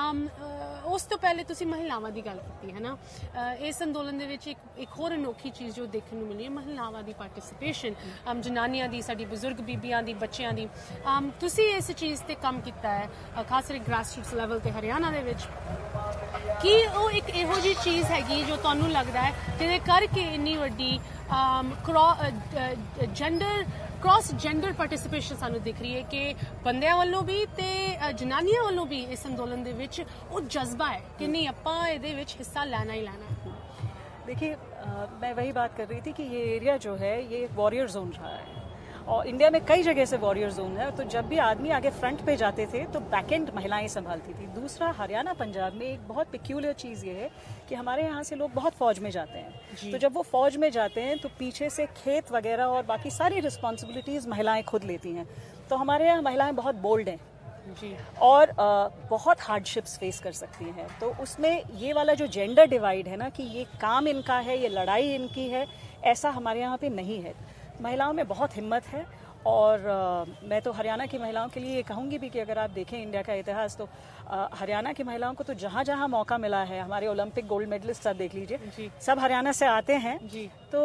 A: ਅਮ, ਅ, ਉਸ ਤੋਂ ਪਹਿਲੇ ਤੁਸੀਂ ਮਹਿਲਾਵਾਂ ਦੀ ਗੱਲ ਕੀਤੀ ਹੈ ਨਾ ਅ, ਇਸ ਅੰਦੋਲਨ ਦੇ ਵਿੱਚ ਇੱਕ ਇੱਕ ਹੋਰ ਅਨੋਖੀ ਚੀਜ਼ ਜੋ ਦੇਖਣ ਨੂੰ ਮਿਲੀ ਹੈ ਮਹਿਲਾਵਾਂ ਦੀ ਪਾਰਟਿਸਿਪੇਸ਼ਨ ਜਨਾਨੀਆਂ ਦੀ ਸਾਡੀ ਬਜ਼ੁਰਗ ਬੀਬੀਆਂ ਦੀ ਬੱਚਿਆਂ ਦੀ ਅਮ, ਅਮ, ਤੁਸੀਂ ਇਸ ਚੀਜ਼ ਤੇ ਕੰਮ ਕੀਤਾ ਹੈ ਅ, ਖਾਸ ਕਰਕੇ ਗ੍ਰਾਸਰੂਟਸ ਲੈਵਲ ਤੇ ਹਰਿਆਣਾ ਦੇ ਵਿੱਚ ਕੀ ਉਹ ਇੱਕ ਇਹੋ ਜੀ ਚੀਜ਼ ਹੈਗੀ ਜੋ ਤੁਹਾਨੂੰ ਲੱਗਦਾ ਹੈ ਜਿਹਦੇ ਕਰਕੇ ਇੰਨੀ ਵੱਡੀ ਜੈਂਡਰ ਕ੍ਰਾਸ ਜੈਂਡਰ ਪਾਰਟਿਸਿਪੇਸ਼ਨ ਸਾਨੂੰ ਦਿਖ ਰਹੀ ਹੈ ਕਿ ਬੰਦਿਆਂ ਵੱਲੋਂ ਵੀ ਤੇ ਅ, ਜਨਾਨੀਆਂ ਵੱਲੋਂ ਵੀ ਇਸ ਅੰਦੋਲਨ ਦੇ ਵਿੱਚ ਉਹ ਜਜ਼ਬਾ ਹੈ ਕਿ ਨਹੀਂ ਆਪਾਂ ਇਹਦੇ ਵਿੱਚ ਹਿੱਸਾ ਲੈਣਾ ਹੀ ਲੈਣਾ ਹੈ
B: देखिए अ, मैं वही बात कर रही थी कि ये एरिया जो है ये एक वॉरियर जोन रहा है और इंडिया में कई जगह से वॉरियर जोन है। तो जब भी आदमी आगे फ्रंट पे जाते थे तो बैक एंड महिलाएँ संभालती थी। दूसरा हरियाणा पंजाब में एक बहुत पिक्यूलर चीज़ ये है कि हमारे यहाँ से लोग बहुत फौज में जाते हैं। तो जब वो फौज में जाते हैं तो पीछे से खेत वगैरह और बाकी सारी रिस्पॉन्सिबिलिटीज़ महिलाएँ खुद लेती हैं। तो हमारे यहाँ महिलाएँ बहुत बोल्ड हैं।
A: जी।
B: और अ, बहुत हार्डशिप्स फेस कर सकती हैं। तो उसमें ये वाला जो जेंडर डिवाइड है ना कि ये काम इनका है ये लड़ाई इनकी है ऐसा हमारे यहाँ पे नहीं है। महिलाओं में बहुत हिम्मत है और आ, मैं तो हरियाणा की महिलाओं के लिए ये कहूँगी भी कि अगर आप देखें इंडिया का इतिहास तो हरियाणा की महिलाओं को तो जहाँ जहाँ मौका मिला है हमारे ओलंपिक गोल्ड मेडलिस्ट सब देख। लीजिए सब हरियाणा से आते हैं
A: जी
B: तो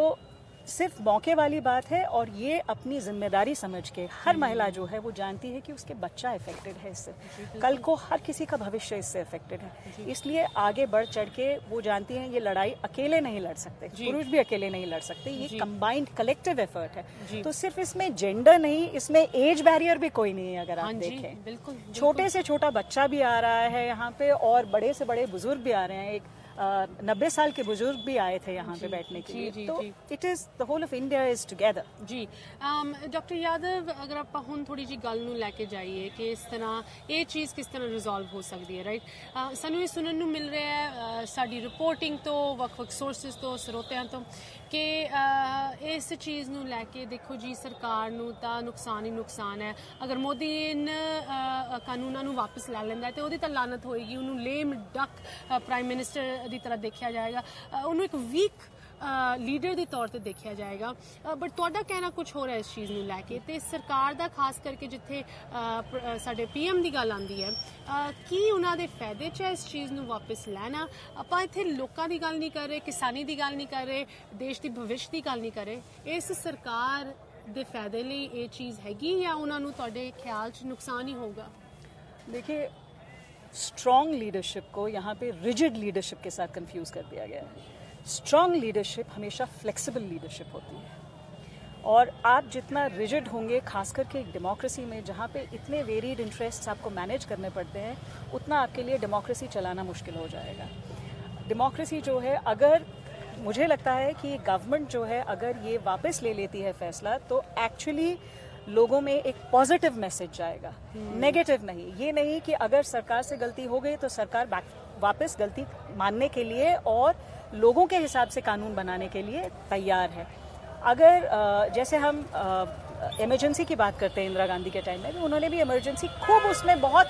B: सिर्फ़ मौके वाली बात है और ये अपनी ज़िम्मेदारी समझ के हर महिला जो है वो जानती है कि उसके बच्चा इफेक्टेड है इससे। कल को हर किसी का भविष्य इससे इफेक्टेड है। इसलिए आगे बढ़ चढ़ के वो जानती हैं ये लड़ाई अकेले नहीं लड़ सकते पुरुष भी अकेले नहीं लड़ सकते ये कंबाइंड कलेक्टिव एफर्ट है। तो सिर्फ़ इसमें जेंडर नहीं इसमें एज बैरियर भी कोई नहीं है अगर
A: हाँ
B: आप देखें।
A: बिल्कुल।
B: छोटे से छोटा बच्चा भी आ रहा है यहाँ पे और बड़े से बड़े बुज़ुर्ग भी आ रहे हैं। एक नब्बे साल के बुजुर्ग भी आए थे यहाँ पे
A: जी,
B: बैठने के
A: जी,
B: लिए
A: जी,
B: तो
A: जी।
B: It is the whole of India is together
A: ਜੀ ਅਮ ਡਾਕਟਰ ਯਾਦਵ ਅਗਰ ਆਪਾਂ ਹੁਣ ਥੋੜੀ ਜੀ ਗੱਲ ਨੂੰ ਲੈ ਕੇ ਜਾਈਏ ਕਿ ਇਸ ਤਰ੍ਹਾਂ ਇਹ ਚੀਜ਼ ਕਿਸ ਤਰ੍ਹਾਂ ਰਿਜ਼ੋਲਵ ਹੋ ਸਕਦੀ ਹੈ ਰਾਈਟ ਸਾਨੂੰ ਇਹ ਸੁਣਨ ਨੂੰ ਮਿਲ ਰਿਹਾ ਹੈ ਅ, ਸਾਡੀ ਰਿਪੋਰਟਿੰਗ ਤੋਂ ਵੱਖ-ਵੱਖ ਸੋਰਸਸ ਤੋਂ ਸਰੋਤਿਆਂ ਤੋਂ ਕਿ ਇਸ ਚੀਜ਼ ਨੂੰ ਲੈ ਕੇ ਦੇਖੋ ਜੀ ਸਰਕਾਰ ਨੂੰ ਤਾਂ ਨੁਕਸਾਨ ਹੀ ਨੁਕਸਾਨ ਹੈ। ਅਗਰ ਮੋਦੀ ਇਨ ਕਾਨੂੰਨਾਂ ਨੂੰ ਵਾਪਸ ਲੈ ਲੈਂਦਾ ਹੈ, ਤੇ ਉਹਦੀ ਤਾਂ ਲਾਨਤ ਹੋਏਗੀ, ਉਹਨੂੰ ਲੇਮ ਡੱਕ ਪ੍ਰਾਈਮ ਮਿਨਿਸਟਰ ਦੀ ਤਰ੍ਹਾਂ ਦੇਖਿਆ ਜਾਏਗਾ। ਉਹਨੂੰ ਇੱਕ ਵੀਕ ਲੀਡਰ ਦੇ ਤੌਰ ਤੇ ਦੇਖਿਆ ਜਾਏਗਾ ਬਟ ਤੁਹਾਡਾ ਕਹਿਣਾ ਕੁਝ ਹੋਰ ਹੈ ਇਸ ਚੀਜ਼ ਨੂੰ ਲੈ ਕੇ ਤੇ ਸਰਕਾਰ ਦਾ ਖਾਸ ਕਰਕੇ ਜਿੱਥੇ ਅ, ਪ- ਅ, ਸਾਡੇ ਪੀਐਮ ਦੀ ਗੱਲ ਆਉਂਦੀ ਹੈ ਅ, ਕੀ ਉਹਨਾਂ ਦੇ ਫਾਇਦੇ 'ਚ ਹੈ ਇਸ ਚੀਜ਼ ਨੂੰ ਵਾਪਸ ਲੈਣਾ ਆਪਾਂ ਇੱਥੇ ਲੋਕਾਂ ਦੀ ਗੱਲ ਨਹੀਂ ਕਰ ਰਹੇ ਕਿਸਾਨੀ ਦੀ ਗੱਲ ਨਹੀਂ ਕਰ ਰਹੇ ਦੇਸ਼ ਦੀ ਭਵਿੱਖ ਦੀ ਗੱਲ ਨਹੀਂ ਕਰ ਰਹੇ ਇਸ ਸਰਕਾਰ ਦੇ ਫਾਇਦੇ ਲਈ ਇਹ ਚੀਜ਼ ਹੈਗੀ ਜਾਂ ਉਹਨਾਂ ਨੂੰ ਤੁਹਾਡੇ ਖਿਆਲ 'ਚ ਨੁਕਸਾਨ ਹੀ ਹੋਊਗਾ
B: देखिए स्ट्रॉन्ग लीडरशिप को यहाँ पे रिजिड लीडरशिप के साथ कंफ्यूज कर दिया गया है स्ट्रॉन्ग लीडरशिप हमेशा फ्लेक्सिबल लीडरशिप होती है। और आप जितना रिजिड होंगे खास करके एक डेमोक्रेसी में जहाँ पे इतने वेरिड इंटरेस्ट आपको मैनेज करने पड़ते हैं उतना आपके लिए डेमोक्रेसी चलाना मुश्किल हो जाएगा। डेमोक्रेसी जो है अगर मुझे लगता है कि गवर्नमेंट जो है अगर ये वापस ले लेती है फैसला तो एक्चुअली लोगों में एक पॉजिटिव मैसेज जाएगा। नेगेटिव नहीं। ये नहीं कि अगर सरकार से गलती हो गई तो सरकार वापस गलती मानने के लिए और लोगों के हिसाब से कानून बनाने के लिए तैयार है। अगर जैसे हम इमरजेंसी की बात करते हैं इंदिरा गांधी के टाइम में भी उन्होंने भी इमरजेंसी खूब उसमें बहुत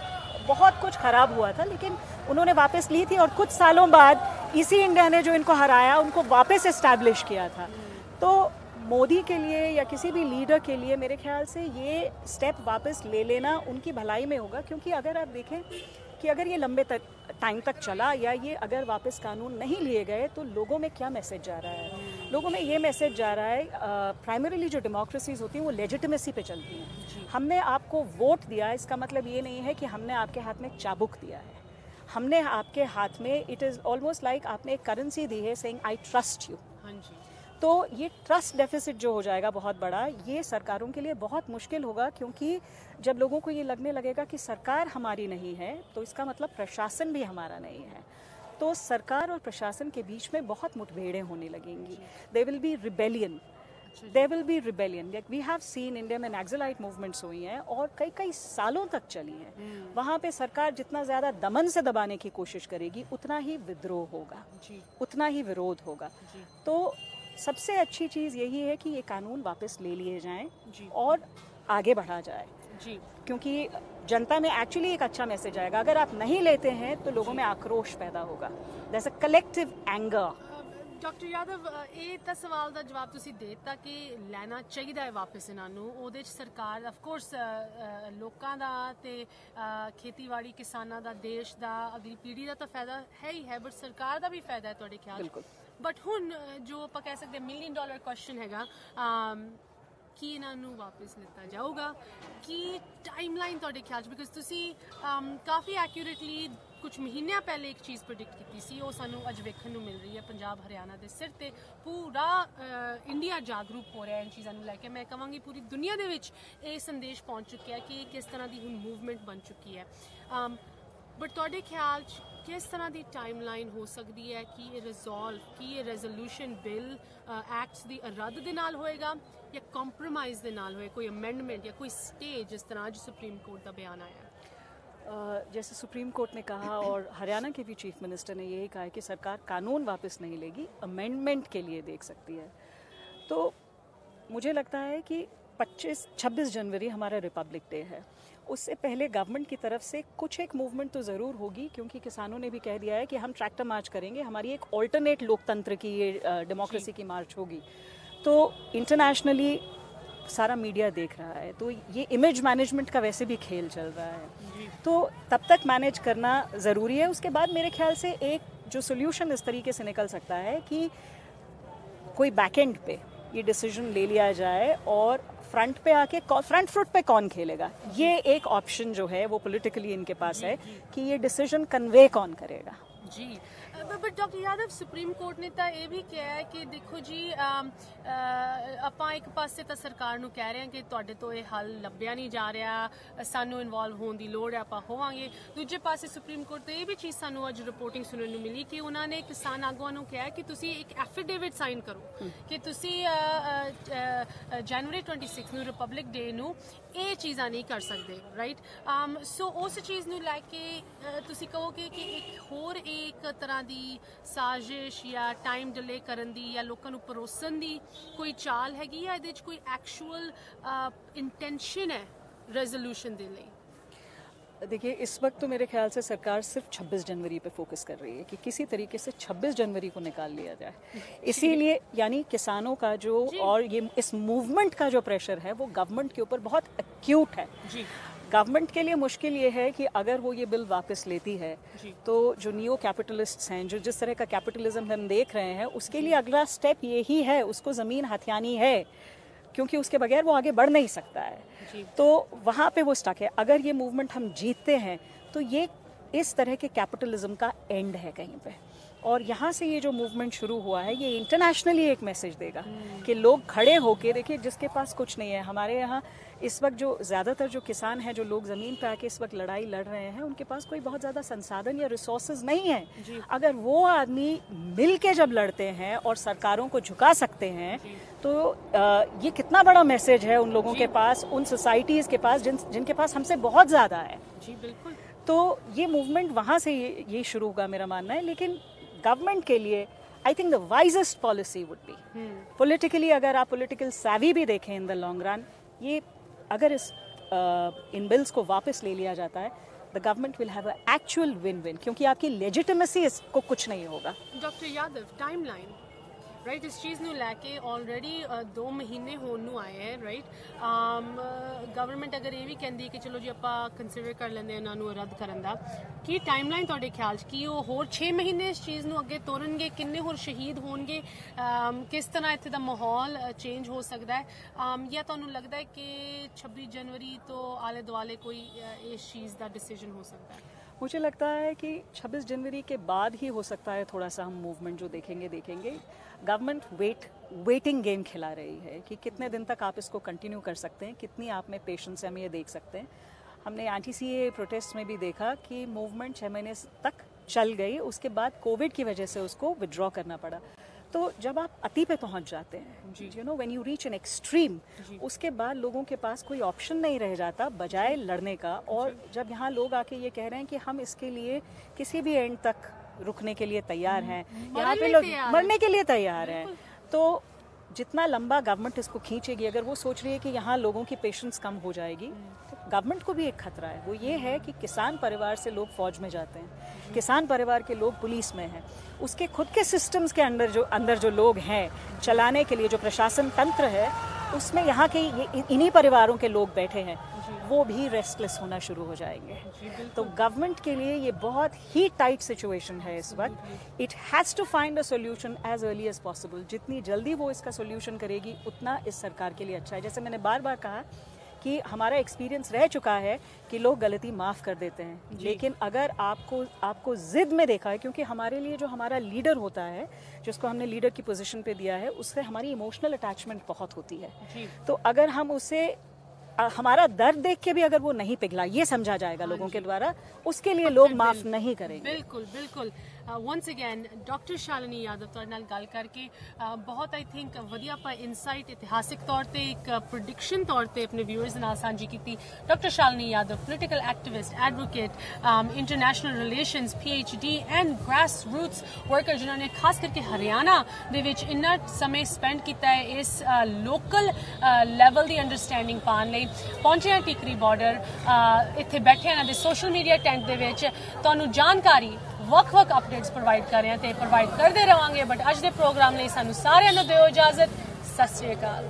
B: बहुत कुछ खराब हुआ था, लेकिन उन्होंने वापस ली थी और कुछ सालों बाद इसी इंडिया ने जो इनको हराया, उनको वापस इस्टेब्लिश किया था। तो मोदी के लिए या किसी भी लीडर के लिए मेरे ख्याल से ये स्टेप वापस ले लेना उनकी भलाई में होगा, क्योंकि अगर आप देखें कि अगर ये लंबे तक टाइम तक चला या ये अगर वापस कानून नहीं लिए गए तो लोगों में क्या मैसेज जा रहा है? लोगों में ये मैसेज जा रहा है प्राइमरीली जो डेमोक्रेसीज होती हैं वो लेजिटमेसी पे चलती हैं। हमने आपको वोट दिया इसका मतलब ये नहीं है कि हमने आपके हाथ में चाबुक दिया है। हमने आपके हाथ में इट इज़ ऑलमोस्ट लाइक आपने एक करेंसी दी है सेइंग आई ट्रस्ट यू
A: ਹਾਂਜੀ
B: तो ये ट्रस्ट डेफिसिट जो हो जाएगा बहुत बड़ा ये सरकारों के लिए बहुत मुश्किल होगा क्योंकि जब लोगों को ये लगने लगेगा कि सरकार हमारी नहीं है तो इसका मतलब प्रशासन भी हमारा नहीं है। तो सरकार और प्रशासन के बीच में बहुत मुठभेड़ें होने लगेंगी। They will be rebellion there will be rebellion like we have seen India में नक्सलाइट मूवमेंट्स हुई हैं और कई कई सालों तक चली हैं। hmm. वहाँ पे सरकार जितना ज़्यादा दमन से दबाने की कोशिश करेगी उतना ही विद्रोह होगा।
A: ਜੀ
B: उतना ही विरोध होगा।
A: जी।
B: तो सबसे अच्छी चीज़ यही है कि ये कानून वापस ले लिए जाएं
A: जी।
B: और आगे बढ़ा जाए
A: ਜੀ
B: क्योंकि जनता में एक्चुअली एक अच्छा मैसेज आएगा अगर आप नहीं लेते हैं तो लोगों में आक्रोश पैदा होगा that's a collective anger
A: doctor Yadav ਅ, ਇਹ ਤਾਂ ਸਵਾਲ ਦਾ ਜਵਾਬ ਤੁਸੀਂ ਦੇ ਦਿੱਤਾ ਕਿ ਲੈਣਾ ਚਾਹੀਦਾ ਹੈ ਵਾਪਸ ਇਹਨਾਂ ਨੂੰ ਉਹਦੇ ਚ ਸਰਕਾਰ ਆਫ ਕੋਰਸ ਲੋਕਾਂ ਦਾ ਤੇ ਅ, ਖੇਤੀਬਾੜੀ ਕਿਸਾਨਾਂ ਦਾ ਦੇਸ਼ ਦਾ ਅਗਲੀ ਪੀੜ੍ਹੀ ਦਾ ਤਾਂ ਫਾਇਦਾ ਹੈ ਹੀ ਹੈ ਬਟ ਸਰਕਾਰ ਦਾ ਵੀ ਫਾਇਦਾ ਹੈ ਤੁਹਾਡੇ ਖਿਆਲ
B: ਬਿਲਕੁਲ।
A: ਬਟ ਹੁਣ ਜੋ ਆਪਾਂ ਕਹਿ ਸਕਦੇ ਮਿਲੀਅਨ ਡਾਲਰ ਕੁਐਸਚਨ ਹੈਗਾ ਕੀ ਇਹਨਾਂ ਨੂੰ ਵਾਪਸ ਲਿੱਤਾ ਜਾਊਗਾ ਕੀ ਟਾਈਮਲਾਈਨ ਤੁਹਾਡੇ ਖਿਆਲ 'ਚ ਬਿਕਾਜ਼ ਤੁਸੀਂ ਕਾਫੀ ਐਕਿਊਰੇਟਲੀ ਕੁਝ ਮਹੀਨਿਆਂ ਪਹਿਲੇ ਇੱਕ ਚੀਜ਼ ਪ੍ਰੈਡਿਕਟ ਕੀਤੀ ਸੀ ਉਹ ਸਾਨੂੰ ਅੱਜ ਵੇਖਣ ਨੂੰ ਮਿਲ ਰਹੀ ਹੈ ਪੰਜਾਬ ਹਰਿਆਣਾ ਦੇ ਸਿਰ ਤੇ ਪੂਰਾ ਇੰਡੀਆ ਜਾਗਰੂਕ ਹੋ ਰਿਹਾ ਹੈ ਇਨ ਚੀਜ਼ਾਂ ਨੂੰ ਲੈ ਕੇ ਮੈਂ ਕਹਾਂਗੀ ਪੂਰੀ ਦੁਨੀਆ ਦੇ ਵਿੱਚ ਇਹ ਸੰਦੇਸ਼ ਪਹੁੰਚ ਚੁੱਕਿਆ ਕਿ ਕਿਸ ਤਰ੍ਹਾਂ ਦੀ ਹੁਣ ਮੂਵਮੈਂਟ ਬਣ ਚੁੱਕੀ ਹੈ ਬਟ ਤੁਹਾਡੇ ਖਿਆਲ 'ਚ ਕਿਸ ਤਰ੍ਹਾਂ ਦੀ ਟਾਈਮਲਾਈਨ ਹੋ ਸਕਦੀ ਹੈ ਕਿ ਇਹ ਰਿਜ਼ੋਲਵ ਕੀ ਇਹ ਰੈਜ਼ੋਲੂਸ਼ਨ ਬਿੱਲ ਐਕਟਸ ਦੀ ਰੱਦ ਦੇ ਨਾਲ ਹੋਏਗਾ ਜਾਂ ਕੰਪਰੋਮਾਈਜ਼ ਦੇ ਨਾਲ ਹੋਏ ਕੋਈ ਅਮੈਂਡਮੈਂਟ ਜਾਂ ਕੋਈ ਸਟੇ ਜਿਸ ਤਰ੍ਹਾਂ ਅੱਜ ਸੁਪਰੀਮ ਕੋਰਟ ਦਾ ਬਿਆਨ ਆਇਆ ਹੈ
B: अ, जैसे सुप्रीम कोर्ट ने कहा और हरियाणा के भी चीफ मिनिस्टर ने यही कहा है कि सरकार कानून वापस नहीं लेगी अमेंडमेंट के लिए देख सकती है तो मुझे लगता है कि 25 26 जनवरी हमारा रिपब्लिक डे है उससे पहले गवर्नमेंट की तरफ़ से कुछ एक मूवमेंट तो ज़रूर होगी क्योंकि किसानों ने भी कह दिया है कि हम ट्रैक्टर मार्च करेंगे हमारी एक ऑल्टरनेट लोकतंत्र की ये डेमोक्रेसी की मार्च होगी। तो इंटरनेशनली सारा मीडिया देख रहा है तो ये इमेज मैनेजमेंट का वैसे भी खेल चल रहा है। तो तब तक मैनेज करना ज़रूरी है। उसके बाद मेरे ख्याल से एक जो सोल्यूशन इस तरीके से निकल सकता है कि कोई बैकएंड पे ये डिसीज़न ले लिया जाए और फ्रंट पे आके फ्रंट फ्रूट पे कौन खेलेगा? ये एक ऑप्शन जो है, वो पॉलिटिकली इनके पास है कि ये डिसीज़न कन्वे कौन करेगा?
A: ਜੀ but doctor Yadav supreme court ਨੇ ਤਾਂ ਇਹ ਵੀ ਕਿਹਾ ਹੈ ਕਿ ਦੇਖੋ ਜੀ ਆਪਾਂ ਇੱਕ ਪਾਸੇ ਤਾਂ ਸਰਕਾਰ ਨੂੰ ਕਹਿ ਰਹੇ ਹਾਂ ਕਿ ਤੁਹਾਡੇ ਤੋਂ ਇਹ ਹੱਲ ਲੱਭਿਆ ਨਹੀਂ ਜਾ ਰਿਹਾ, ਸਾਨੂੰ ਇਨਵੋਲਵ ਹੋਣ ਦੀ ਲੋੜ ਹੈ, ਆਪਾਂ ਹੋਵਾਂਗੇ। ਦੂਜੇ ਪਾਸੇ ਸੁਪਰੀਮ ਕੋਰਟ ਤੋਂ ਇਹ ਵੀ ਚੀਜ਼ ਸਾਨੂੰ ਅੱਜ ਰਿਪੋਰਟਿੰਗ ਸੁਣਨ ਨੂੰ ਮਿਲੀ ਕਿ ਉਹਨਾਂ ਨੇ ਕਿਸਾਨ ਆਗੂਆਂ ਨੂੰ ਕਿਹਾ ਕਿ ਤੁਸੀਂ ਇੱਕ ਐਫੀਡੇਵਿਟ ਸਾਈਨ ਕਰੋ ਕਿ ਤੁਸੀਂ ਜਨਵਰੀ 26 ਨੂੰ ਰਿਪਬਲਿਕ ਡੇ ਨੂੰ ਇਹ ਚੀਜ਼ਾਂ ਨਹੀਂ ਕਰ ਸਕਦੇ ਰਾਈਟ ਸੋ um, ਉਸ ਚੀਜ਼ ਨੂੰ ਲੈ ਕੇ ਤੁਸੀਂ ਕਹੋਗੇ ਕਿ ਇੱਕ ਹੋਰ ਇੱਕ ਤਰ੍ਹਾਂ ਦੀ ਸਾਜ਼ਿਸ਼ ਜਾਂ ਟਾਈਮ ਡਿਲੇ ਕਰਨ ਦੀ ਜਾਂ ਲੋਕਾਂ ਨੂੰ ਪਰੋਸਣ ਦੀ ਕੋਈ ਚਾਲ ਹੈਗੀ ਜਾਂ ਇਹਦੇ ਵਿੱਚ ਕੋਈ ਐਕਚੁਅਲ ਇੰਟੈਂਸ਼ਨ ਹੈ ਰੈਜ਼ੋਲੂਸ਼ਨ ਦੇ ਲਈ
B: देखिए इस वक्त तो मेरे ख्याल से सरकार सिर्फ 26 जनवरी पे फोकस कर रही है कि किसी तरीके से 26 जनवरी को निकाल लिया जाए इसीलिए यानी किसानों का जो और ये इस मूवमेंट का जो प्रेशर है वो गवर्नमेंट के ऊपर बहुत एक्यूट है
A: जी
B: गवर्नमेंट के लिए मुश्किल ये है कि अगर वो ये बिल वापस लेती है तो जो नियो कैपिटलिस्ट्स हैं जो जिस तरह का कैपिटलिज्म हम देख रहे हैं उसके लिए अगला स्टेप यही है उसको ज़मीन हथियानी है क्योंकि उसके बगैर वो आगे बढ़ नहीं सकता है। तो वहाँ पे वो स्टक है। अगर ये मूवमेंट हम जीतते हैं तो ये इस तरह के कैपिटलिज्म का एंड है कहीं पे। और यहाँ से ये जो मूवमेंट शुरू हुआ है ये इंटरनेशनली एक मैसेज देगा कि लोग खड़े होके देखिए जिसके पास कुछ नहीं है। हमारे यहाँ इस वक्त जो ज़्यादातर जो किसान हैं जो लोग ज़मीन पर आके इस वक्त लड़ाई लड़ रहे हैं उनके पास कोई बहुत ज़्यादा संसाधन या रिसोर्सेज नहीं है। अगर वो आदमी मिल के जब लड़ते हैं और सरकारों को झुका सकते हैं तो ये कितना बड़ा मैसेज है उन लोगों के पास उन सोसाइटीज़ के पास जिन जिनके पास हमसे बहुत ज़्यादा है।
A: जी बिल्कुल।
B: तो ये मूवमेंट वहाँ से ये, ये शुरू होगा मेरा मानना है लेकिन गवर्नमेंट के लिए I think the wisest policy would be politically अगर आप पोलिटिकल सैवी भी देखें इन द लॉन्ग रन ये अगर इस uh, इन uh, बिल्स को वापस ले लिया जाता है the government will have actual win win क्योंकि आपकी लेजिटिमेसी इसको कुछ नहीं होगा।
A: डॉक्टर यादव टाइमलाइन ਰਾਈਟ ਇਸ ਚੀਜ਼ ਨੂੰ ਲੈ ਕੇ ਆਲਰੇਡੀ 2 ਮਹੀਨੇ ਹੋਣ ਨੂੰ ਆਏ ਹੈ ਰਾਈਟ ਗਵਰਨਮੈਂਟ ਅਗਰ ਇਹ ਵੀ ਕਹਿੰਦੀ ਹੈ ਕਿ ਚਲੋ ਜੀ ਆਪਾਂ ਕੰਸੀਡਰ ਕਰ ਲੈਂਦੇ ਹਾਂ ਇਹਨਾਂ ਨੂੰ ਰੱਦ ਕਰਨ ਦਾ ਕੀ ਟਾਈਮਲਾਈਨ ਤੁਹਾਡੇ ਖਿਆਲ 'ਚ ਕੀ ਉਹ ਹੋਰ 6 ਮਹੀਨੇ ਇਸ ਚੀਜ਼ ਨੂੰ ਅੱਗੇ ਤੋਰਨਗੇ ਕਿੰਨੇ ਹੋਰ ਸ਼ਹੀਦ ਹੋਣਗੇ ਕਿਸ ਤਰ੍ਹਾਂ ਇੱਥੇ ਦਾ ਮਾਹੌਲ ਚੇਂਜ ਹੋ ਸਕਦਾ ਹੈ ਜਾਂ ਤੁਹਾਨੂੰ ਲੱਗਦਾ ਹੈ ਕਿ 26 ਜਨਵਰੀ ਤੋਂ ਆਲੇ ਦੁਆਲੇ ਕੋਈ ਇਸ ਚੀਜ਼ ਦਾ ਡਿਸੀਜਨ ਹੋ ਸਕਦਾ ਹੈ
B: मुझे लगता है कि 26 जनवरी के बाद ही हो सकता है थोड़ा सा हम मूवमेंट जो देखेंगे देखेंगे। गवर्नमेंट वेट वेटिंग गेम खिला रही है कि कितने दिन तक आप इसको कंटिन्यू कर सकते हैं, कितनी आप में पेशेंस हम ये देख सकते हैं। हमने एंटी सी ए प्रोटेस्ट में भी देखा कि मूवमेंट छः महीने तक चल गई, उसके बाद कोविड की वजह से उसको विड्रॉ करना पड़ा। तो जब आप अति पे पहुँच जाते हैं you know when you reach an extreme उसके बाद लोगों के पास कोई ऑप्शन नहीं रह जाता बजाय लड़ने का। और जब यहाँ लोग आके ये कह रहे हैं कि हम इसके लिए किसी भी एंड तक रुकने के लिए तैयार हैं यहाँ पे लोग मरने के लिए तैयार हैं। तो जितना लंबा गवर्नमेंट इसको खींचेगी, अगर वो सोच रही है कि यहाँ लोगों की पेशेंस कम हो जाएगी तो गवर्नमेंट को भी एक खतरा है। वो ये है कि किसान परिवार से लोग फौज में जाते हैं। किसान परिवार के लोग पुलिस में हैं। उसके खुद के सिस्टम्स के अंदर जो अंदर जो लोग हैं, चलाने के लिए जो प्रशासन तंत्र है, उसमें यहाँ के इन्हीं परिवारों के लोग बैठे हैं। वो भी रेस्टलेस होना शुरू हो जाएँगे। तो गवर्नमेंट के लिए ये बहुत ही टाइट सिचुएशन है इस वक्त। It has to find a solution as early as possible जितनी जल्दी वो इसका सोल्यूशन करेगी उतना इस सरकार के लिए अच्छा है। जैसे मैंने बार बार कहा कि हमारा एक्सपीरियंस रह चुका है कि लोग गलती माफ़ कर देते हैं। लेकिन अगर आपको आपको ज़िद में देखा है क्योंकि हमारे लिए जो हमारा लीडर होता है जिसको हमने लीडर की पोजीशन पे दिया है उससे हमारी इमोशनल अटैचमेंट बहुत होती है। तो अगर हम उसे हमारा दर्द देख के भी अगर वो नहीं पिघला ये समझा जाएगा हाँ लोगों के द्वारा उसके लिए लोग माफ़ नहीं करेंगे।
A: बिल्कुल बिल्कुल। Once again doctor Shalini Yadav ਤੁਹਾਡੇ ਨਾਲ ਗੱਲ ਕਰਕੇ ਬਹੁਤ ਆਈ ਥਿੰਕ ਵਧੀਆ ਆਪਾਂ ਇਨਸਾਈਟ ਇਤਿਹਾਸਿਕ ਤੌਰ ਤੇ, ਇੱਕ ਪ੍ਰੈਡਿਕਸ਼ਨ ਤੌਰ ਤੇ ਆਪਣੇ ਵਿਊਅਰਸ ਨਾਲ ਸਾਂਝੀ ਕੀਤੀ। Doctor Shalini Yadav political activist advocate international relations PhD and grass roots worker ਜਿਨ੍ਹਾਂ ਨੇ ਖਾਸ ਕਰਕੇ ਹਰਿਆਣਾ ਦੇ ਵਿੱਚ ਇੰਨਾ ਸਮੇਂ ਸਪੈਂਡ ਕੀਤਾ ਹੈ ਇਸ ਲੋਕਲ ਲੈਵਲ ਦੀ ਅੰਡਰਸਟੈਂਡਿੰਗ ਪਾਉਣ ਲਈ। ਪਹੁੰਚੇ ਹਾਂ ਟਿਕਰੀ ਬਾਰਡਰ ਇੱਥੇ ਬੈਠੇ ਇਹਨਾਂ ਦੇ ਸੋਸ਼ਲ ਮੀਡੀਆ ਟੈਂਟ ਦੇ ਵਿੱਚ। ਤੁਹਾਨੂੰ ਜਾਣਕਾਰੀ ਵੱਖ-ਵੱਖ ਅਪਡੇਟਸ ਪ੍ਰੋਵਾਈਡ ਕਰ ਰਹੇ ਹਾਂ ਤੇ ਪ੍ਰੋਵਾਈਡ ਕਰਦੇ ਰਵਾਂਗੇ ਬਟ ਅੱਜ ਦੇ ਪ੍ਰੋਗਰਾਮ ਲਈ ਸਾਨੂੰ ਸਾਰਿਆਂ ਨੂੰ ਦਿਓ ਇਜਾਜ਼ਤ। ਸਤਿ ਸ਼੍ਰੀ ਅਕਾਲ।